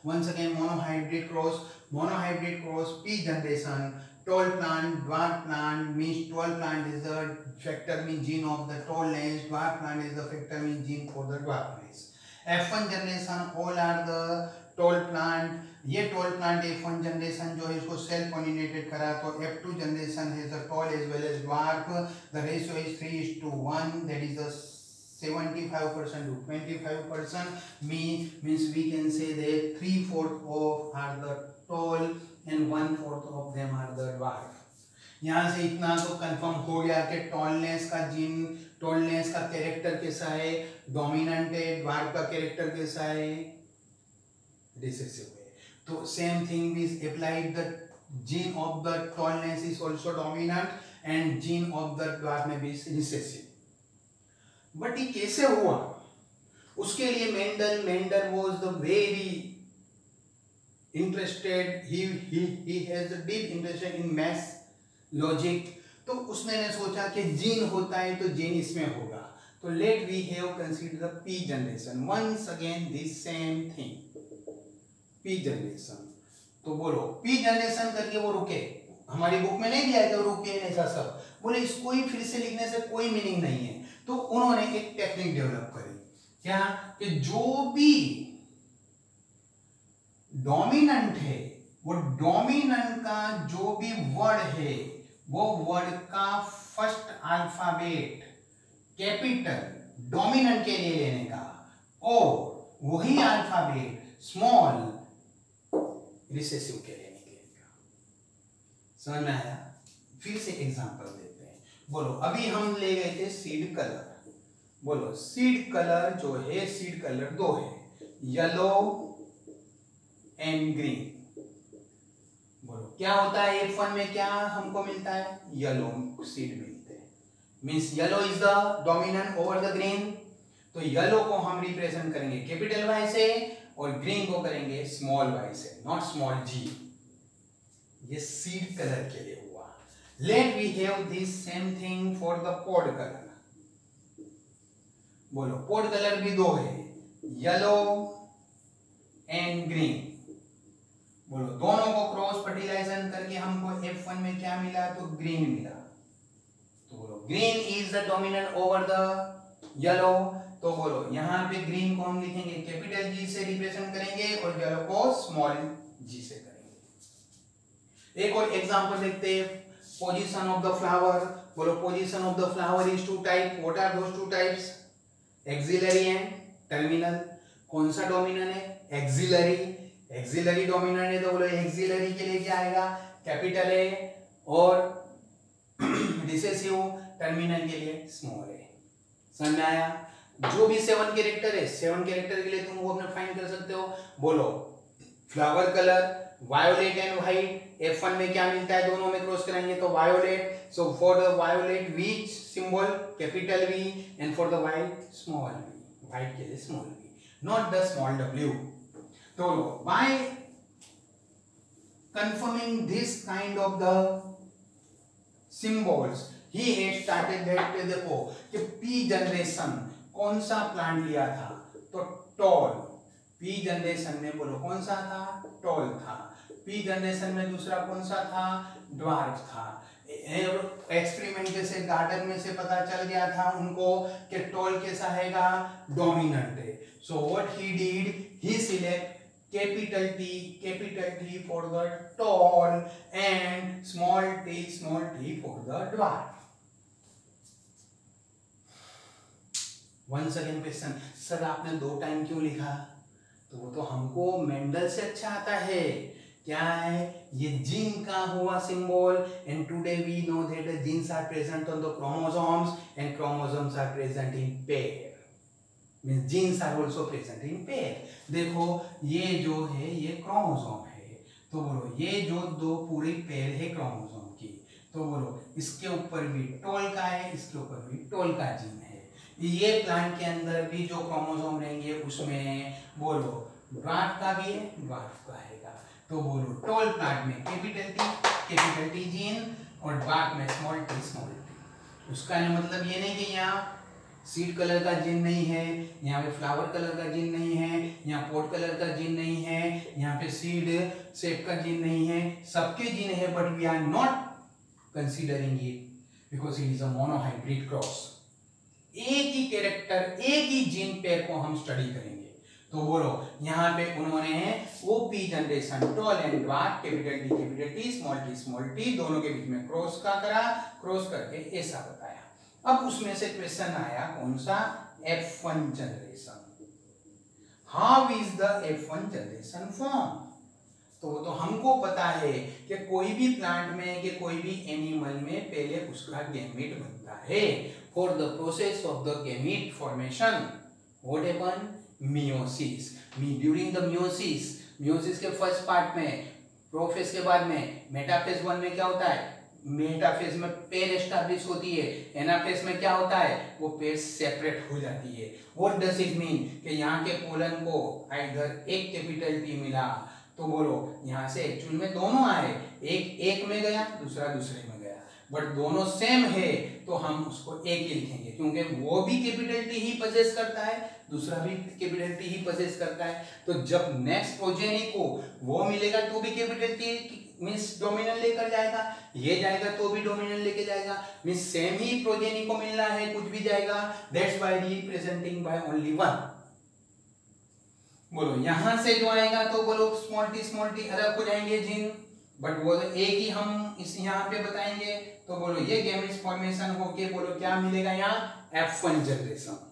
once again monohybrid cross monohybrid cross P generation tall plant, dwarf plant means tall plant is the factor mean gene of the tallness, dwarf plant is the factor mean gene for the dwarfness. F1 generation all are the tall plant. ये tall plant F1 generation जो है इसको self pollinated करा तो F2 generation है the tall as well as dwarf the ratio is 3 is to 1 that is the 75% to 25% me, means we can say that 3 fourth of are the tall and 1 fourth of them are the dwarf. यहाँ से इतना तो confirm हो गया कि tallness का gene tallness का character कैसा है? डोमिनेंट है ड्वार्फ का कैरेक्टर कैसा है? रिसेसिव है. तो same thing is applied the gene of the tallness is also dominant and gene of the dwarf में भी रिसेसिव बट ये कैसे हुआ? उसके लिए Mendel Mendel was the very interested he he he has deep interest in maths logic तो उसने ने सोचा कि जीन होता है तो जीन इसमें होगा। तो let we have consider the P generation once again this same thing P generation तो बोलो पी जनरेशन करके वो रुके। हमारी बुक में नहीं दिया है कि रुके ऐसा सब। बोले, इसको ही फिर से लिखने से कोई मीनिंग नहीं है। तो उन्होंने एक टेक्निक डेवलप करी। क्या? कि जो भी डोमिनेंट है, वो डोमिनेंट का जो भी वर्ड है, वो वर्ड का फ़र्स्ट अल्फ़ाबेट कैपिटल डोमिनेंट के लिए लेने का। और वही अल्फ़ाबेट स्मॉल रिसेसिव के लिए समझ में आया? फिर से एग्जांपल हैं। बोलो, अभी हम ले गए थे सीड कलर बोलो सीड कलर जो है सीड कलर दो है। येलो एंड ग्रीन बोलो, क्या होता है एफ़ वन में, क्या हमको मिलता है? येलो सीड मिलते हैं। Means yellow is the dominant over the green तो येलो को हम रिप्रेजेंट करेंगे कैपिटल वाई से और ग्रीन को करेंगे स्मॉल वाई से नॉट स्मॉल जी ये सीड कलर के लिए। Let we have this same thing for the pod colour बोलो पॉड कलर भी दो है। येलो एंड ग्रीन बोलो, दोनों को क्रॉस फर्टिलाइजेशन करके हमको F1 में क्या मिला? तो ग्रीन मिला। तो बोलो green is the dominant over the yellow तो बोलो, यहाँ पे ग्रीन को हम लिखेंगे कैपिटल जी से रिप्रेजेंट करेंगे और येलो को स्मॉल जी से करेंगे। एक और एग्जांपल देखते हैं। पोजीशन ऑफ़ द फ्लावर बोलो position of the flower is two type what are those two types axillary and terminal कौन सा डोमिनेंट है? एक्सिलरी एक्सिलरी डोमिनेंट है तो बोलो एक्सिलरी के लिए क्या आएगा? कैपिटल ए और <clears throat> रिसेसिव टर्मिनल के लिए स्मॉल ए समझ में आया? जो भी सेवन कैरेक्टर है सेवन कैरेक्टर के लिए तुम वो अपने फाइंड कर सकते हो। बोलो flower colour violet and white F one में क्या मिलता है? दोनों में क्रॉस कराएँगे तो violet so for the violet which symbol capital V. And for the white small v. White के लिए small v. Not the small W तो by confirming this kind of the symbols? He had started that देखो कि P generation कौन सा plant लिया था? तो टॉल पी जनरेशन में बोलो कौन सा था? टॉल था। पी जनरेशन में दूसरा कौन सा था? ड्वार्फ था। एक्सपेरिमेंट जैसे गार्डन में से पता चल गया था उनको कि टॉल कैसा हैगा डोमिनेंट है। So what he did he select capital T, capital T for the tall and small t, small t for the dwarf. Once again question, sir आपने दो टाइम क्यों लिखा? तो वो तो हमको मेंडल से अच्छा आता है। क्या है? ये जीन का हुआ symbol. And today we know that genes are present on the chromosomes and chromosomes are present in pair means genes are also present in pair देखो, ये जो है, ये क्रोमोसोम है। तो बोलो, ये जो दो पूरी पेयर है क्रोमोसोम की तो बोलो, इसके ऊपर भी टोल का है, इसके ऊपर भी टोल का जीन है। ये प्लांट के अंदर भी जो क्रोमोसोम रहेंगे, उसमें बोलो ड्वार्फ का भी है ड्वार्फ का आएगा। तो बोलो टोल प्लांट में capital T capital T gene और ड्वार्फ में स्मॉल टी स्मॉल टी उसका मतलब ये नहीं कि यहाँ सीड कलर का जीन नहीं है, यहाँ पे फ्लावर कलर का जीन नहीं है, यहाँ पोर्ट कलर का जीन नहीं है, यहाँ पे सीड सेप का जीन नहीं है। सबके जीन है but we are not considering it because it is a monohybrid cross एक ही कैरेक्टर एक ही जीन पेयर को हम स्टडी करेंगे। तो बोलो, यहाँ पे उन्होंने ओ P generation tall and dwarf capital D capital T small T small T दोनों के बीच में क्रॉस का करा क्रॉस करके ऐसा बताया। अब उसमें से क्वेश्चन आया, कौन सा? F one generation how is the F one generation form तो तो हमको पता है कि कोई भी प्लांट में, कि कोई भी एनिमल में पहले उसका गैमेट बनता है। For the process of the gamete formation what happen meiosis during the meiosis meiosis के फ़र्स्ट पार्ट में प्रोफेस के बाद में मेटाफेज वन में क्या होता है? मेटाफेज में पेर एस्टैब्लिश होती है। एनाफेज में क्या होता है? वो पेर सेपरेट हो जाती है। व्हाट डज इट मीन कि यहाँ के पोलन को इधर एक कैपिटल टी मिला तो बोलो, यहाँ से एक्चुअल में दोनों आए। एक एक में गया, दूसरा दूसरे में बट दोनों सेम है तो हम उसको एक ही लिखेंगे। क्योंकि वो भी कैपिटल टी ही पजेस करता है, दूसरा भी कैपिटल टी ही पजेस करता है। तो जब नेक्स्ट प्रोजेनी को वो मिलेगा तो भी कैपिटल टी मीन्स डोमिनल लेकर जाएगा। ये जाएगा तो भी डोमिनल लेके जाएगा। मीन्स सेम ही प्रोजेनी को मिलना है, कुछ भी जाएगा। That's by representing by only one बोलो, यहाँ से जो आएगा तो बोलो स्मॉल टी स्मॉल टी अलग हो जाएँगे जिन बट वो तो एक ही हम इस यहाँ पे बताएँगे तो बोलो, ये गेमिट्स फॉर्मेशन होके बोलो, क्या मिलेगा यहाँ? F one generation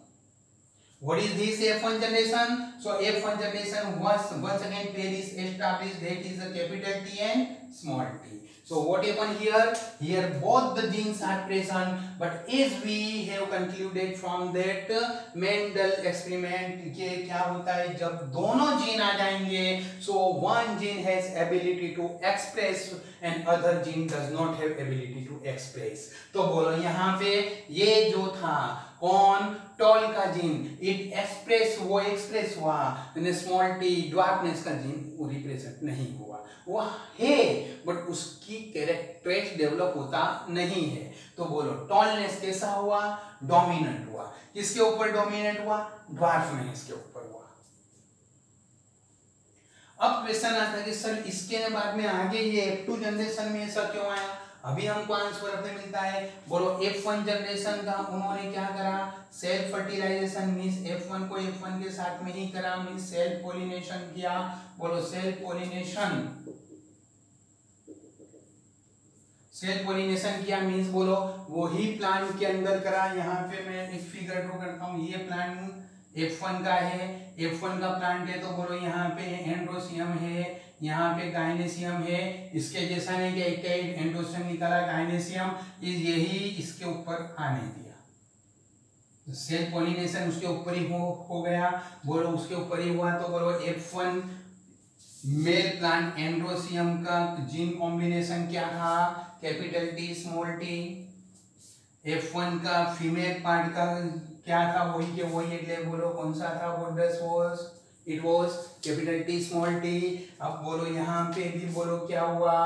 What is this F1 generation? So F1 generation once once again pair is established that is a capital T and small t. So what happened here? Here both the genes are present, but as we have concluded from that Mendel experiment के क्या होता है जब दोनों gene आ जाएँगे so one gene has ability to express and other gene does not have ability to express. तो बोलो यहाँ पे ये जो था कौन टॉल का जीन इट एक्सप्रेस वो एक्सप्रेस हुआ। स्मॉल टी ड्वार्फनेस का जीन, वो रिप्रेजेंट नहीं हुआ। वो है बट उसकी कैरेक्टरिस्ट डेवलप होता नहीं है। तो बोलो टॉलनेस कैसा हुआ? डोमिनेंट हुआ। किसके ऊपर डोमिनेंट हुआ? ड्वार्फनेस के ऊपर हुआ। अब क्वेश्चन आता है कि सर इसके बाद में आगे ये एफ़ टू जनरेशन में ऐसा क्यों आया? अभी हमको आंसर अपने मिलता है। बोलो F1 जनरेशन का उन्होंने क्या करा? सेल्फ फर्टिलाइजेशन मींस F1 को F1 के साथ में ही करा मींस सेल्फ पोलिनेशन किया। बोलो सेल्फ पोलिनेशन सेल्फ पोलिनेशन किया मींस बोलो, वही प्लांट के अंदर करा। यहाँ पे मैं एक फिगर ड्रॉ करता हूँ, ये प्लांट F1 का है। F1 का प्लांट है तो बोलो, यहाँ पे एंड्रोसियम है। यहाँ पे गाइनेशियम है। इसके जैसा नहीं कि एक एंडोसियम निकाला गाइनेशियम इस यही इसके ऊपर आने दिया। सेल पोलिनेशन उसके ऊपर ही हो हो गया। बोलो उसके ऊपर ही हुआ तो बोलो F one male plant androecium का जीन कॉम्बिनेशन क्या था? Capital T, small T. F one का फीमेल पार्ट का क्या था? वही के वही बोलो, कौन सा था? वो does was it was capital T small T अब बोलो यहाँ पे भी बोलो क्या हुआ?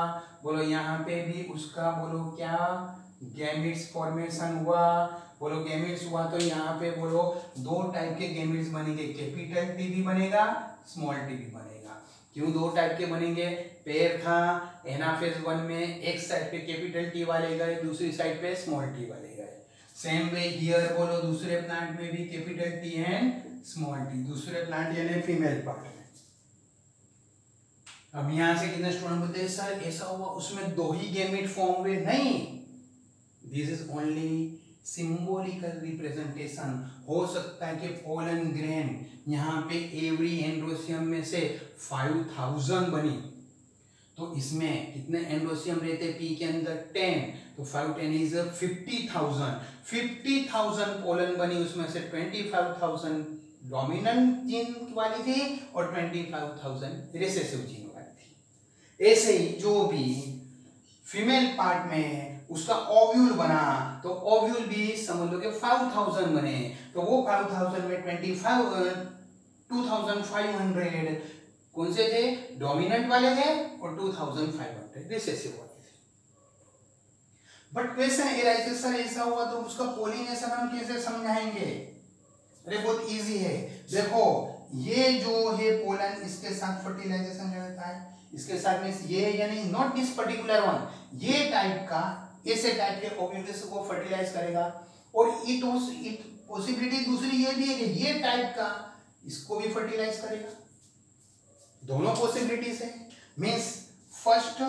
बोलो यहाँ पे भी उसका बोलो क्या? गैमिट्स फॉर्मेशन हुआ। बोलो गैमिट्स हुआ तो यहाँ पे बोलो दो टाइप के गैमिट्स बनेंगे। कैपिटल टी भी बनेगा स्मॉल टी भी बनेगा। क्यों दो टाइप के बनेंगे? पेयर था एनाफेज वन में एक साइड पे कैपिटल टी वाले गए, दूसरी साइड पे स्मॉल टी वाले गए। सेम वे हियर बोलो, दूसरे प्लांट में भी capital T and small T दूसरे प्लांट यानी फीमेल पार्ट में। अब यहाँ से कितने स्टूडेंट बोलते हैं? सर, ऐसा हुआ, उसमें दो ही गेमिट फॉर्म हुए। नहीं! This is only symbolical representation हो सकता है कि पोलन ग्रेन यहाँ पे एवरी एंड्रोसियम में से 5000 बनी। तो इसमें कितने एंड्रोसियम रहते पी के अंदर 10 तो 5 10 इज़ 50000 50000 पोलन बनी, उसमें से 25000 डोमिनेंट जीन वाली थी और 25000 रिसेसिव जीन वाली थी। ऐसे ही जो भी फीमेल पार्ट में उसका ओव्यूल बना तो ओव्यूल भी समझ लो कि 5000 बने। तो वो 5000 में 25 2500 कौन से थे? डोमिनेंट वाले थे और 2500 रिसेसिव वाले बट क्वेश्चन सर ऐसा हुआ तो उसका पोलिनेशन हम कैसे समझाएँगे? अरे बहुत इजी है। देखो, ये जो है पोलन इसके साथ फर्टिलाइजेशन रहता है, इसके साथ में ये यानी नॉट दिस पर्टिकुलर वन ये टाइप का, ऐसे टाइप के ओव्यूल्स को फर्टिलाइज करेगा। और इट इट पॉसिबिलिटी दूसरी ये भी है कि ये टाइप का, इसको भी फर्टिलाइज करेगा। दोनों पॉसिबिलिटीज है। मींस फ़र्स्ट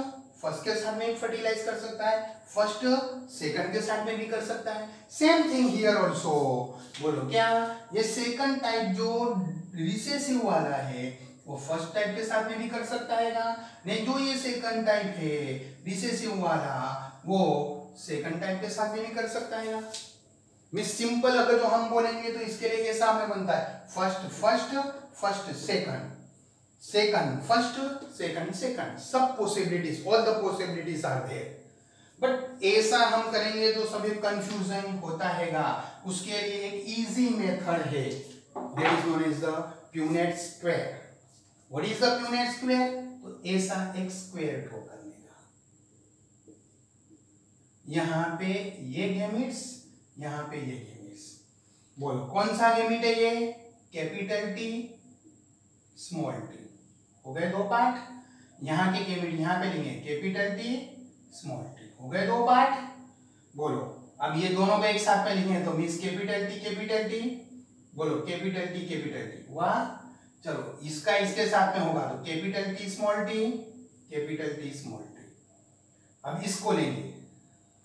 फ़र्स्ट के साथ में फर्टिलाइज कर सकता है फ़र्स्ट सेकंड के साथ में भी कर सकता है। सेम थिंग हियर आल्सो बोलो। क्या? ये सेकंड टाइप जो रिसेसिव वाला है वो फ़र्स्ट टाइप के साथ में भी कर सकता है ना? नहीं जो ये सेकंड टाइप है रिसेसिव वाला वो सेकंड टाइप के साथ में भी कर सकता है ना? मिस सिंपल अगर जो हम बोलेंगे तो इसके लिए कैसा हमें बनता है। First first first second second first second second सब possibilities all the possibilities are there but ऐसा हम करेंगे तो सभी कंफ्यूजन होता हैगा। उसके लिए एक इजी मेथड है। That is known as the Punnett square what is the Punnett square तो ऐसा एक स्क्वायर ड्रॉ करने का यहाँ पे ये गैमिट्स यहाँ पे ये गैमिट्स बोलो, कौन सा गैमिट है ये? कैपिटल टी स्मॉल टी हो गए दो पार्ट। यहाँ के गैमिट यहाँ पे लेंगे। कैपिटल टी स्मॉल टी हो गए दो पार्ट। बोलो। अब ये दोनों को एक साथ में लिखेंगे तो means capital T capital T बोलो कैपिटल टी कैपिटल टी वाह चलो, इसका इसके साथ में होगा तो capital T small T capital T small T अब इसको लेंगे।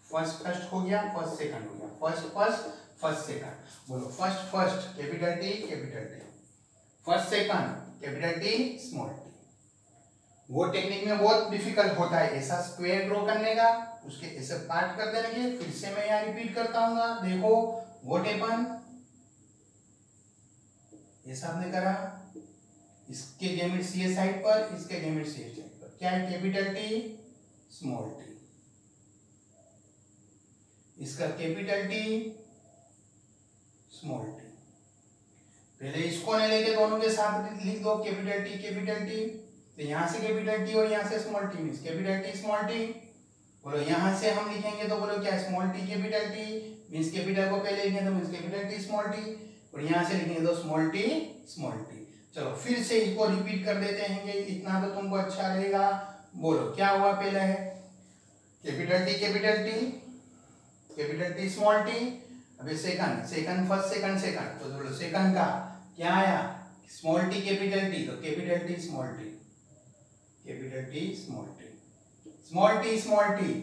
फ़र्स्ट फ़र्स्ट हो गया फ़र्स्ट सेकंड हो गया। फ़र्स्ट फ़र्स्ट फ़र्स्ट सेकंड बोलो first first capital T capital T first second capital T small T वो टेक्निक में बहुत डिफ़िकल्ट होता है। ऐसा स्क्वायर ड्रॉ करने का, उसके ऐसे पार्ट कर देने फिर से मैं यहाँ रिपीट करता हूँ देखो व्हाट हैपन ऐसा आपने करा। इसके गेमिट्स ये साइड पर, इसके गेमिट्स ये साइड पर। क्या है? कैपिटल टी स्मॉल टी इसका कैपिटल टी स्मॉल टी पहले इसको नहीं लेके दोनों के साथ लिख दो। कैपिटल टी कैपिटल टी तो यहाँ से कैपिटल टी और यहाँ से small T mean capital T small T बोलो, यहाँ से हम लिखेंगे तो बोलो क्या small T capital T means capital को पहले लिखेंगे तो means capital T small T और यहाँ से लिखेंगे तो स्मॉल टी स्मॉल टी चलो, फिर से इसको रिपीट कर देते हैं इतना तो तुमको अच्छा रहेगा। बोलो, क्या हुआ पहले? है capital T capital T capital T small T अभी second second first second second तो बोलो सेकंड का क्या आया? स्मॉल टी कैपिटल टी तो capital T small T capital T small T small T small T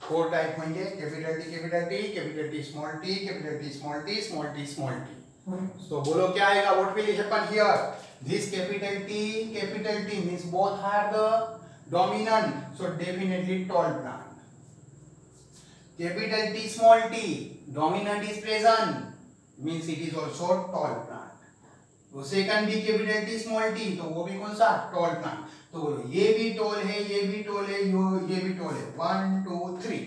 four type होंगे capital T capital T capital T small T capital T small T small T small T so बोलो क्या आएगा what will happen here this capital T capital T means both are the dominant so definitely tall plant capital T small t dominant is present means it is also tall plant तो second भी capital T small T तो वो भी कौन सा? Tall plant तो बोलो, ये भी टॉल है, ये भी टॉल है, यो, ये भी टॉल है. One two three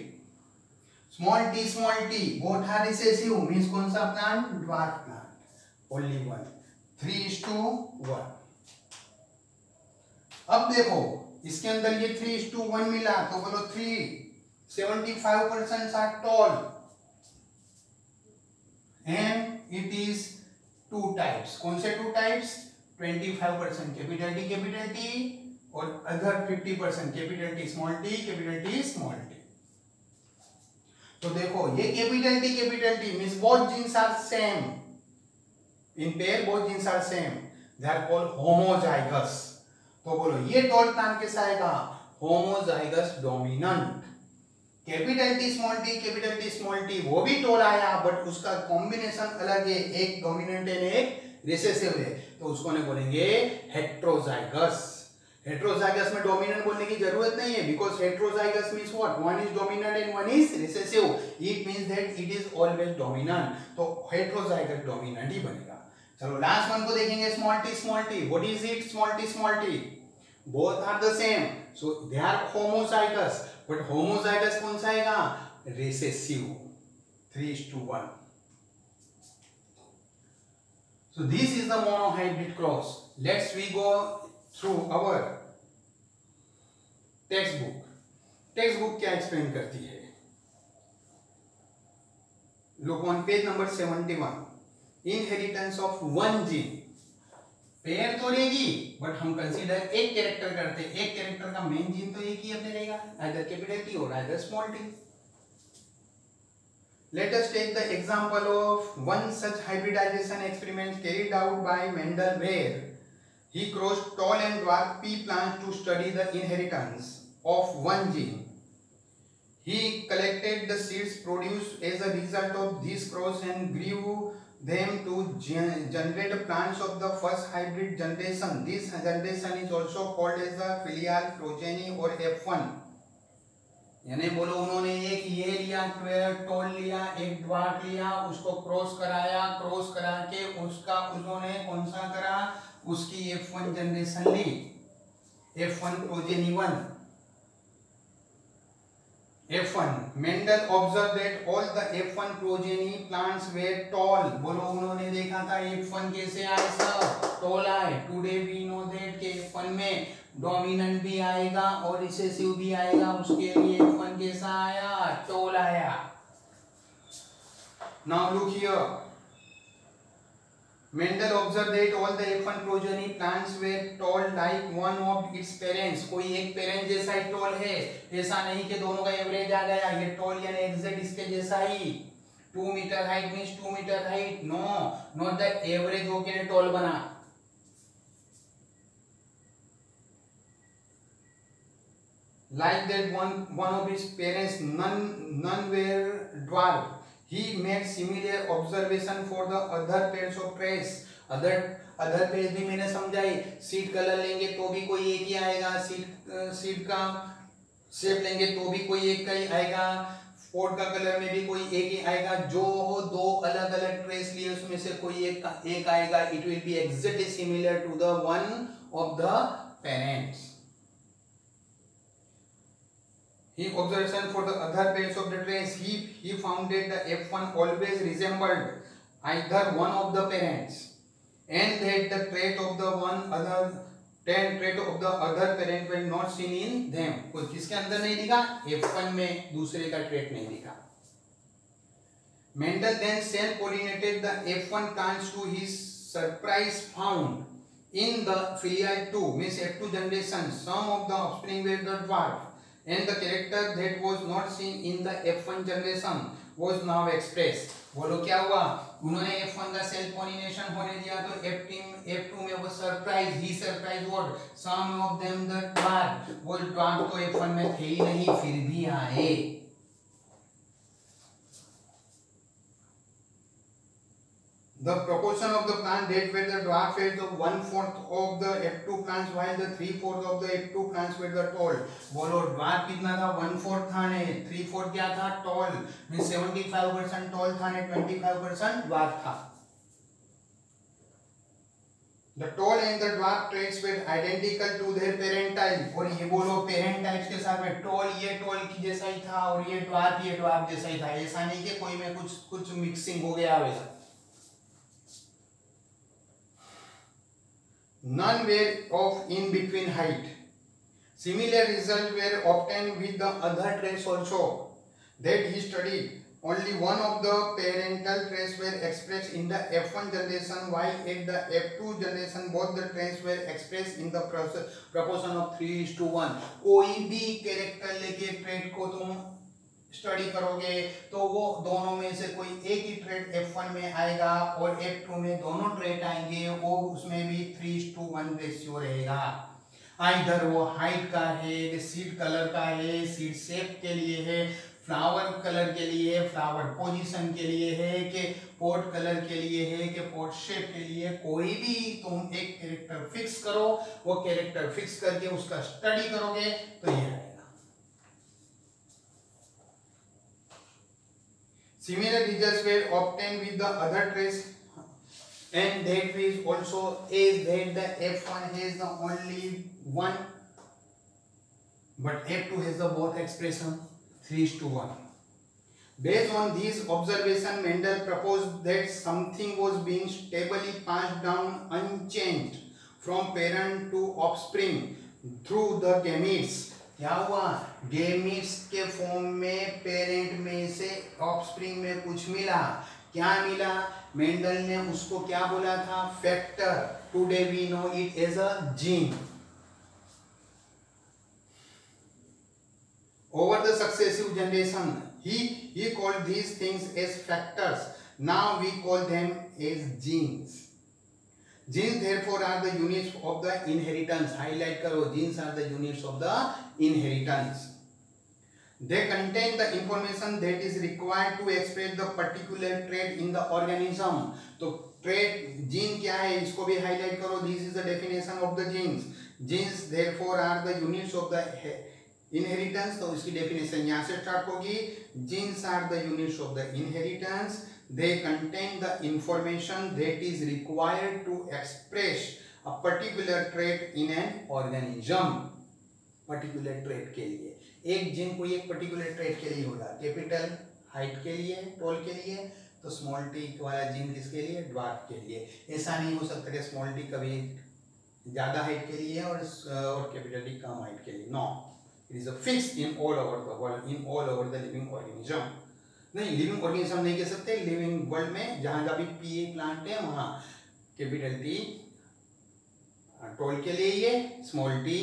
small T small T both are recessive means कौन सा plant dwarf plant only one three is to one अब देखो, इसके अंदर ये थ्री इज़ टू वन मिला तो बोलो three seventy five percent are tall and it is two types, कौन से two types? 25 percent capital T capital T और other 50 percent capital T small T capital T small T तो देखो, ये capital T capital T means both genes are same in pair both genes are same they are called homozygous तो बोलो, ये tall plant कैसा आएगा? Homozygous dominant capital T, small T, capital T, small T, वो भी tall आया but उसका combination अलग है, एक डोमिनेंट है एक रिसेसिव है। तो उसको ने बोलेंगे हेट्रोजाइगस हेट्रोजाइगस में डोमिनेंट बोलने की ज़रूरत नहीं है because heterozygous means what one is dominant and one is recessive it means that it is always dominant तो हेट्रोजाइगस डोमिनेंट ही बनेगा। चलो लास्ट वन को देखेंगे small T small T. What is it small T small T. Both are the same so they are homozygous but homozygous कौन सा आएगा? Recessive three two one so this is the monohybrid cross let's we go through our textbook textbook क्या explain करती है? Look on page number seventy one inheritance of one gene pair तो रहेगी but हम consider एक character करते एक character का मेन जीन तो एक ही अपने रहेगा आइदर कैपिटल टी और either small T Let us take the example of one such hybridization experiment carried out by Mendel where he crossed tall and dwarf pea plants to study the inheritance of one gene. He collected the seeds produced as a result of this cross and grew them to generate plants of the first hybrid generation. This generation is also called as the filial progeny or F1. यानी बोलो उन्होंने एक ये लिया toll लिया एक ड्वार्ट लिया उसको क्रॉस कराया क्रॉस करा के उसका उन्होंने कौन सा करा उसकी F one generation Lee F one progeny one F1 Mendel observed that all the F1 progeny plants were tall बोलो उन्होंने देखा था F1 कैसे आए सर tall आए today we know that के F1 में डोमिनेंट भी आएगा और रिसेसिव भी आएगा उसके लिए F1 कैसा आया tall आया now look here Mendel observe that all the F one progeny plants were tall like one of its parents कोई एक पेरेंट जैसा ही टॉल है, ऐसा नहीं कि दोनों का एवरेज आ गया, ये टॉल यानी एग्जैक्ट इसके जैसा ही। 2 metre height means 2 metre height no not the average होके टॉल बना। Like that one one of his parents, none none were dwarf. He made similar observation for the other pairs of trace other other page भी मैंने समझाई। Seat colour लेंगे तो भी कोई एक ही आएगा। सीट सीट का शेप लेंगे तो भी कोई एक का ही आएगा। फोर्ड का कलर में भी कोई एक ही आएगा। जो हो, दो अलग अलग ट्रेस लिए उसमें से कोई एक का, एक आएगा। It will be exactly similar to the one of the parents He observation for the other pairs of the trace. He, he found that the F1 always resembled either one of the parents and that the trait of the one other ten trait of the other parent were not seen in them. कोई किसके अंदर नहीं दिखा F1 में दूसरे का trait नहीं दिखा Mendel then self pollinated the F1 plants to his surprise found in the filial 2 means F2 generation some of the offspring were the dwarf and the character that was not seen in the F1 generation was now expressed. बोलो, क्या हुआ? उन्होंने F1 का self pollination होने दिया तो F2 F2 में वो surprise he surprise what some of them the dwarf वो ट्वार तो F1 में थे ही नहीं, फिर भी आए। The proportion of the plant that were the dwarf is the one fourth of the F2 plants while the three fourth of the F2 plants were the tall. बोलो dwarf कितना था one fourth था ने three fourth क्या था tall means 75 percent tall था ने 25 percent dwarf था. The tall and the dwarf traits were identical to their parent type और ये बोलो parent types के साथ में tall ये tall की जैसा ही था और ये dwarf ये dwarf जैसा ही था ऐसा नहीं कि कोई में कुछ कुछ mixing हो गया वैसा None were of in-between height. Similar results were obtained with the other traits also that he studied. Only one of the parental traits were expressed in the F1 generation while in the F2 generation both the traits were expressed in the proportion of 3 is to 1. कोई भी character लेके trait को तुम study करोगे तो वो दोनों में से कोई एक ही ट्रेड F1 में आएगा और F2 में दोनों ट्रेड आएँगे, वो उसमें भी थ्री टू वन रेशियो रहेगा। इधर वो हाइट का है सीड कलर का है सीड शेप के लिए है फ्लावर कलर के लिए फ्लावर पोजीशन के लिए है, कि पोर्ट कलर के लिए है, कि पोर्ट शेप के लिए, कोई भी तुम एक कैरेक्टर फिक्स करो, वो कैरेक्टर फिक्स करके उसका स्टडी करोगे तो ये Similar results were obtained with the other trace and that is also is that the F1 has the only one but F2 has the both expression 3 to 1. Based on these observation, Mendel proposed that something was being stably passed down unchanged from parent to offspring through the gametes क्या हुआ? Gametes के form में parent में से offspring में कुछ मिला? क्या मिला? मेंडल ने उसको क्या बोला था? Factor today we know it as a gene over the successive generation he he called these things as factors now we call them as genes genes therefore are the units of the inheritance highlight karo genes are the units of the inheritance they contain the information that is required to express the particular trait in the organism तो trait gene क्या है इसको भी highlight करो this is the definition of the genes genes therefore are the units of the inheritance तो इसकी definition यहाँ से स्टार्ट होगी genes are the units of the inheritance they contain the information that is required to express a particular trait in an organism particular trait के लिए। एक gene कोई एक पर्टिकुलर ट्रेट के लिए होगा कैपिटल हाइट के लिए टोल के लिए तो स्मॉल टी वाला जीन किसके लिए? ड्वार्फ के लिए। ऐसा नहीं हो सकता कि स्मॉल टी कभी ज़्यादा हाइट के लिए और और कैपिटल टी कम हाइट के लिए। No it is a fix in all over the world in all over the living organism नहीं लिविंग ऑर्गेनिज्म नहीं कह सकते लिविंग वर्ल्ड में जहाँ जहाँ भी पीए प्लांट है, वहाँ कैपिटल टी टोल के लिए ये स्मॉल टी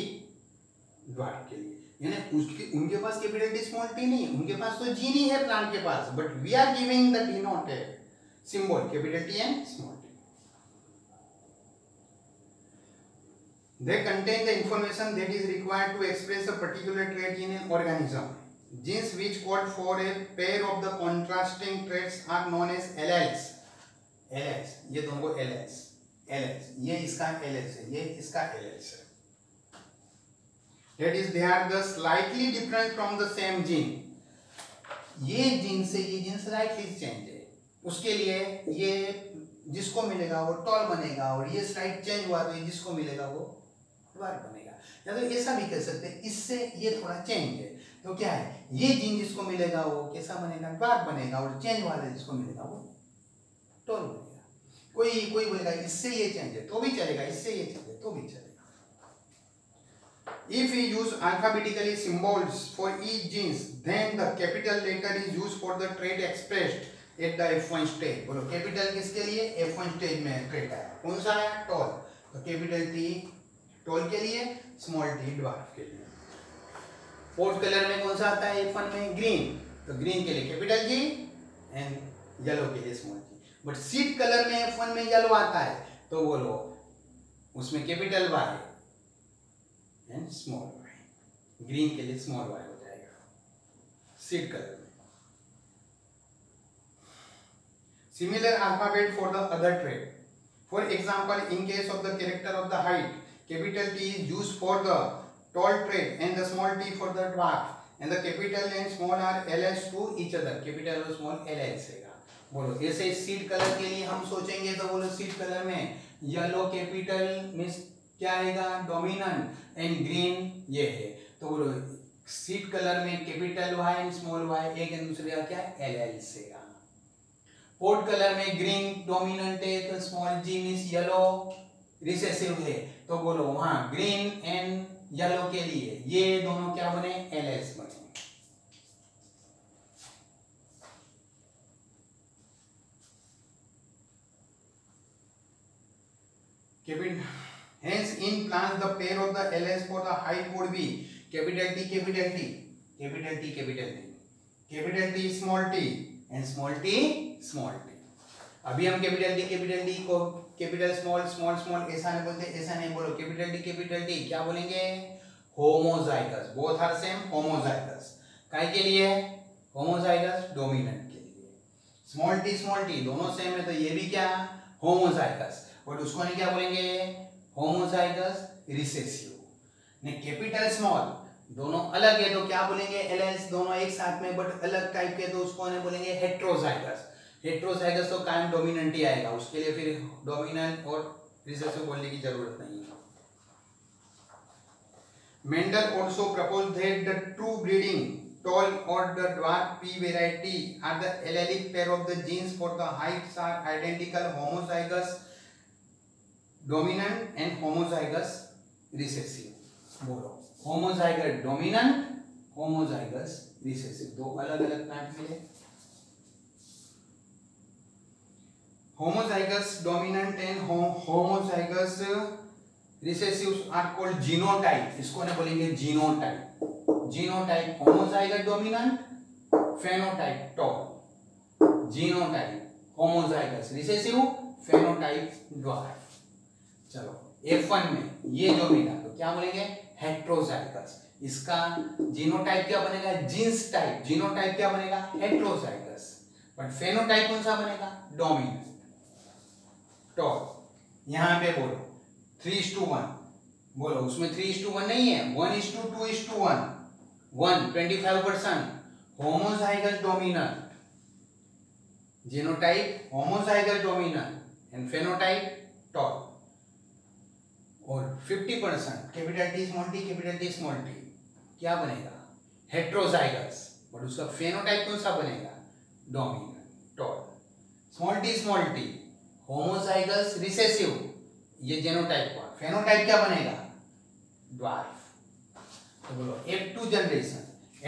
ड्वार्फ के लिए। यानी उसके, उनके पास कैपिटल टी स्मॉल टी नहीं उनके पास तो जी नहीं है प्लांट के पास but we are giving the T not है symbol capital T and small T They contain the information that is required to express a particular trait in an organism. Genes which code for a pair of the contrasting traits are known as alleles. alleles ये दोनों को alleles. alleles ये इसका alleles है ये इसका alleles है. That is they are the slightly different from the same gene. ये जीन से ये जीन स्लाइटली चेंज है उसके लिए ये जिसको मिलेगा वो टॉल बनेगा और ये स्लाइड चेंज हुआ तो जिसको मिलेगा वो द्वार बनेगा या तो ऐसा भी कह सकते हैं इससे ये थोड़ा चेंज है तो क्या है ये जीन जिसको मिलेगा वो कैसा बनेगा द्वार बनेगा और चेंज वाला जिसको मिलेगा वो टोल बनेगा कोई कोई बोलेगा इससे ये चेंज है तो भी चलेगा इससे ये चेंज है तो भी चलेगा If we use alphabetically symbols for each genes, then the capital letter is used for the trait expressed at the F1 stage. बोलो capital किसके लिए F1 stage में trait आया कौन सा आया tall तो capital T टोल के लिए स्मॉल टी ड्वार्फ के लिए। पोर्ट कलर में कौन सा आता है एफ़ में? ग्रीन तो ग्रीन के लिए कैपिटल जी एंड येलो के लिए small G but seed colour में एफ़ में येलो आता है तो बोलो उसमें capital Y and small Y green के लिए स्मॉल वाई हो जाएगा। सीट कलर में। Similar alphabet for the other trait for example, in case of the character of the height capital T is used for the tall trait and the small t for the dwarf and the capital and small are ls to each other. Capital और small ls रहेगा। बोलो, ऐसे seed colour के लिए हम सोचेंगे तो बोलो सीड कलर में येलो कैपिटल मीन्स क्या आएगा? डोमिनेंट एंड ग्रीन ये है। तो बोलो सीड कलर में capital Y and small Y एक दूसरे का क्या? एल एल से पोर्ट कलर में ग्रीन डोमिनेंट है तो small G means yellow recessive है तो बोलो वहाँ ग्रीन एंड येलो के लिए ये दोनों क्या बने एल एस बने Hence, in plants, the pair of the ls for the height would be capital T, capital T, capital T, capital T, capital T, small t, and small t, small t. अभी हम capital D capital D को, capital small small small, ऐसा नहीं बोलते, ऐसा नहीं बोलो। Capital D, capital T क्या बोलेंगे? Homozygous both are same homozygous काय के लिए? होमोजाइगस डोमिनेंट के लिए। स्मॉल टी स्मॉल टी दोनों सेम है तो ये भी क्या? होमोजाइगस बट उसको नहीं क्या बोलेंगे? होमोजाइगस रिसेसिव ने कैपिटल स्मॉल दोनों अलग है तो क्या बोलेंगे? एल दोनों एक साथ में बट अलग टाइप के तो उसको बोलेंगे हेट्रोजाइगस हेट्रोसाइगस तो कायम डोमिनेंट ही आएगा, उसके लिए फिर डोमिनेंट और रिसेसिव बोलने की ज़रूरत नहीं है। Mendel also propose that the true breeding tall और the dwarf pea variety are the allelic pair of the genes for the heights are identical homozygous dominant and homozygous recessive बोलो homozygous dominant homozygous recessive दो अलग-अलग plant मिले। -अलग homozygous dominant and homozygous recessives are called genotype इसको ना बोलेंगे genotype genotype homozygous dominant phenotype tall genotype homozygous recessive phenotype dwarf चलो F1 में ये जो मिला तो क्या बोलेंगे हेट्रोजाइगस इसका जीनोटाइप क्या बनेगा जींस टाइप जीनोटाइप क्या बनेगा हेट्रोजाइगस बट फेनोटाइप कौन सा बनेगा डोमिनेंट टॉप। यहाँ पे बोलो। Three is two one. बोलो, उसमें थ्री इज़ टू वन नहीं है। One is two two is two one. One, twenty five percent. Homozygous dominant genotype homozygous dominant and phenotype, top. और 50 percent, capital T small T, capital T small T. क्या बनेगा? Heterozygous but उसका phenotype कौन सा बनेगा? Dominant tall small T small T. Homozygous recessive ये genotype का। Phenotype क्या बनेगा? ड्वार्फ तो बोलो F2 जनरेशन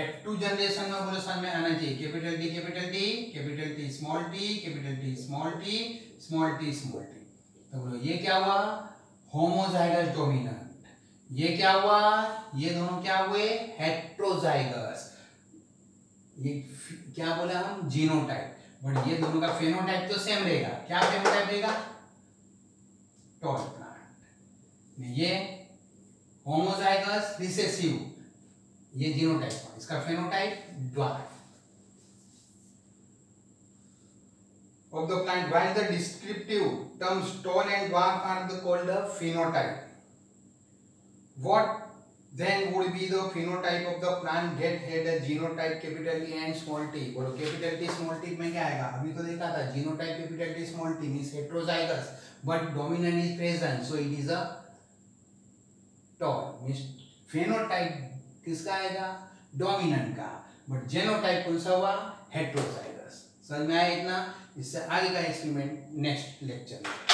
F2 जनरेशन में बोलो समझ में आना चाहिए। Capital T capital T capital T small T capital T small T small T small T तो बोलो, ये क्या हुआ? होमोजाइगस डोमिनेंट ये क्या हुआ? ये दोनों क्या हुए? हेट्रोजाइगस ये क्या बोले हम? जीनोटाइप बट ये दोनों का फेनोटाइप तो सेम रहेगा क्या फेनोटाइप रहेगा टॉल प्लांट ये होमोजाइगस रिसेसिव ये जीनोटाइप इसका phenotype dwarf of the plant while the descriptive terms tall and dwarf are the called the phenotype what then would be the phenotype of the plant that had a genotype capital E and small t बोलो capital T small t में क्या आएगा अभी तो देखा था genotype capital T small t means heterozygous but dominant is present so it is a tall means phenotype किसका आएगा dominant का but genotype कौन सा हुआ heterozygous समझ में आया इतना इससे आगे का एक्सपेरिमेंट नेक्स्ट लेक्चर में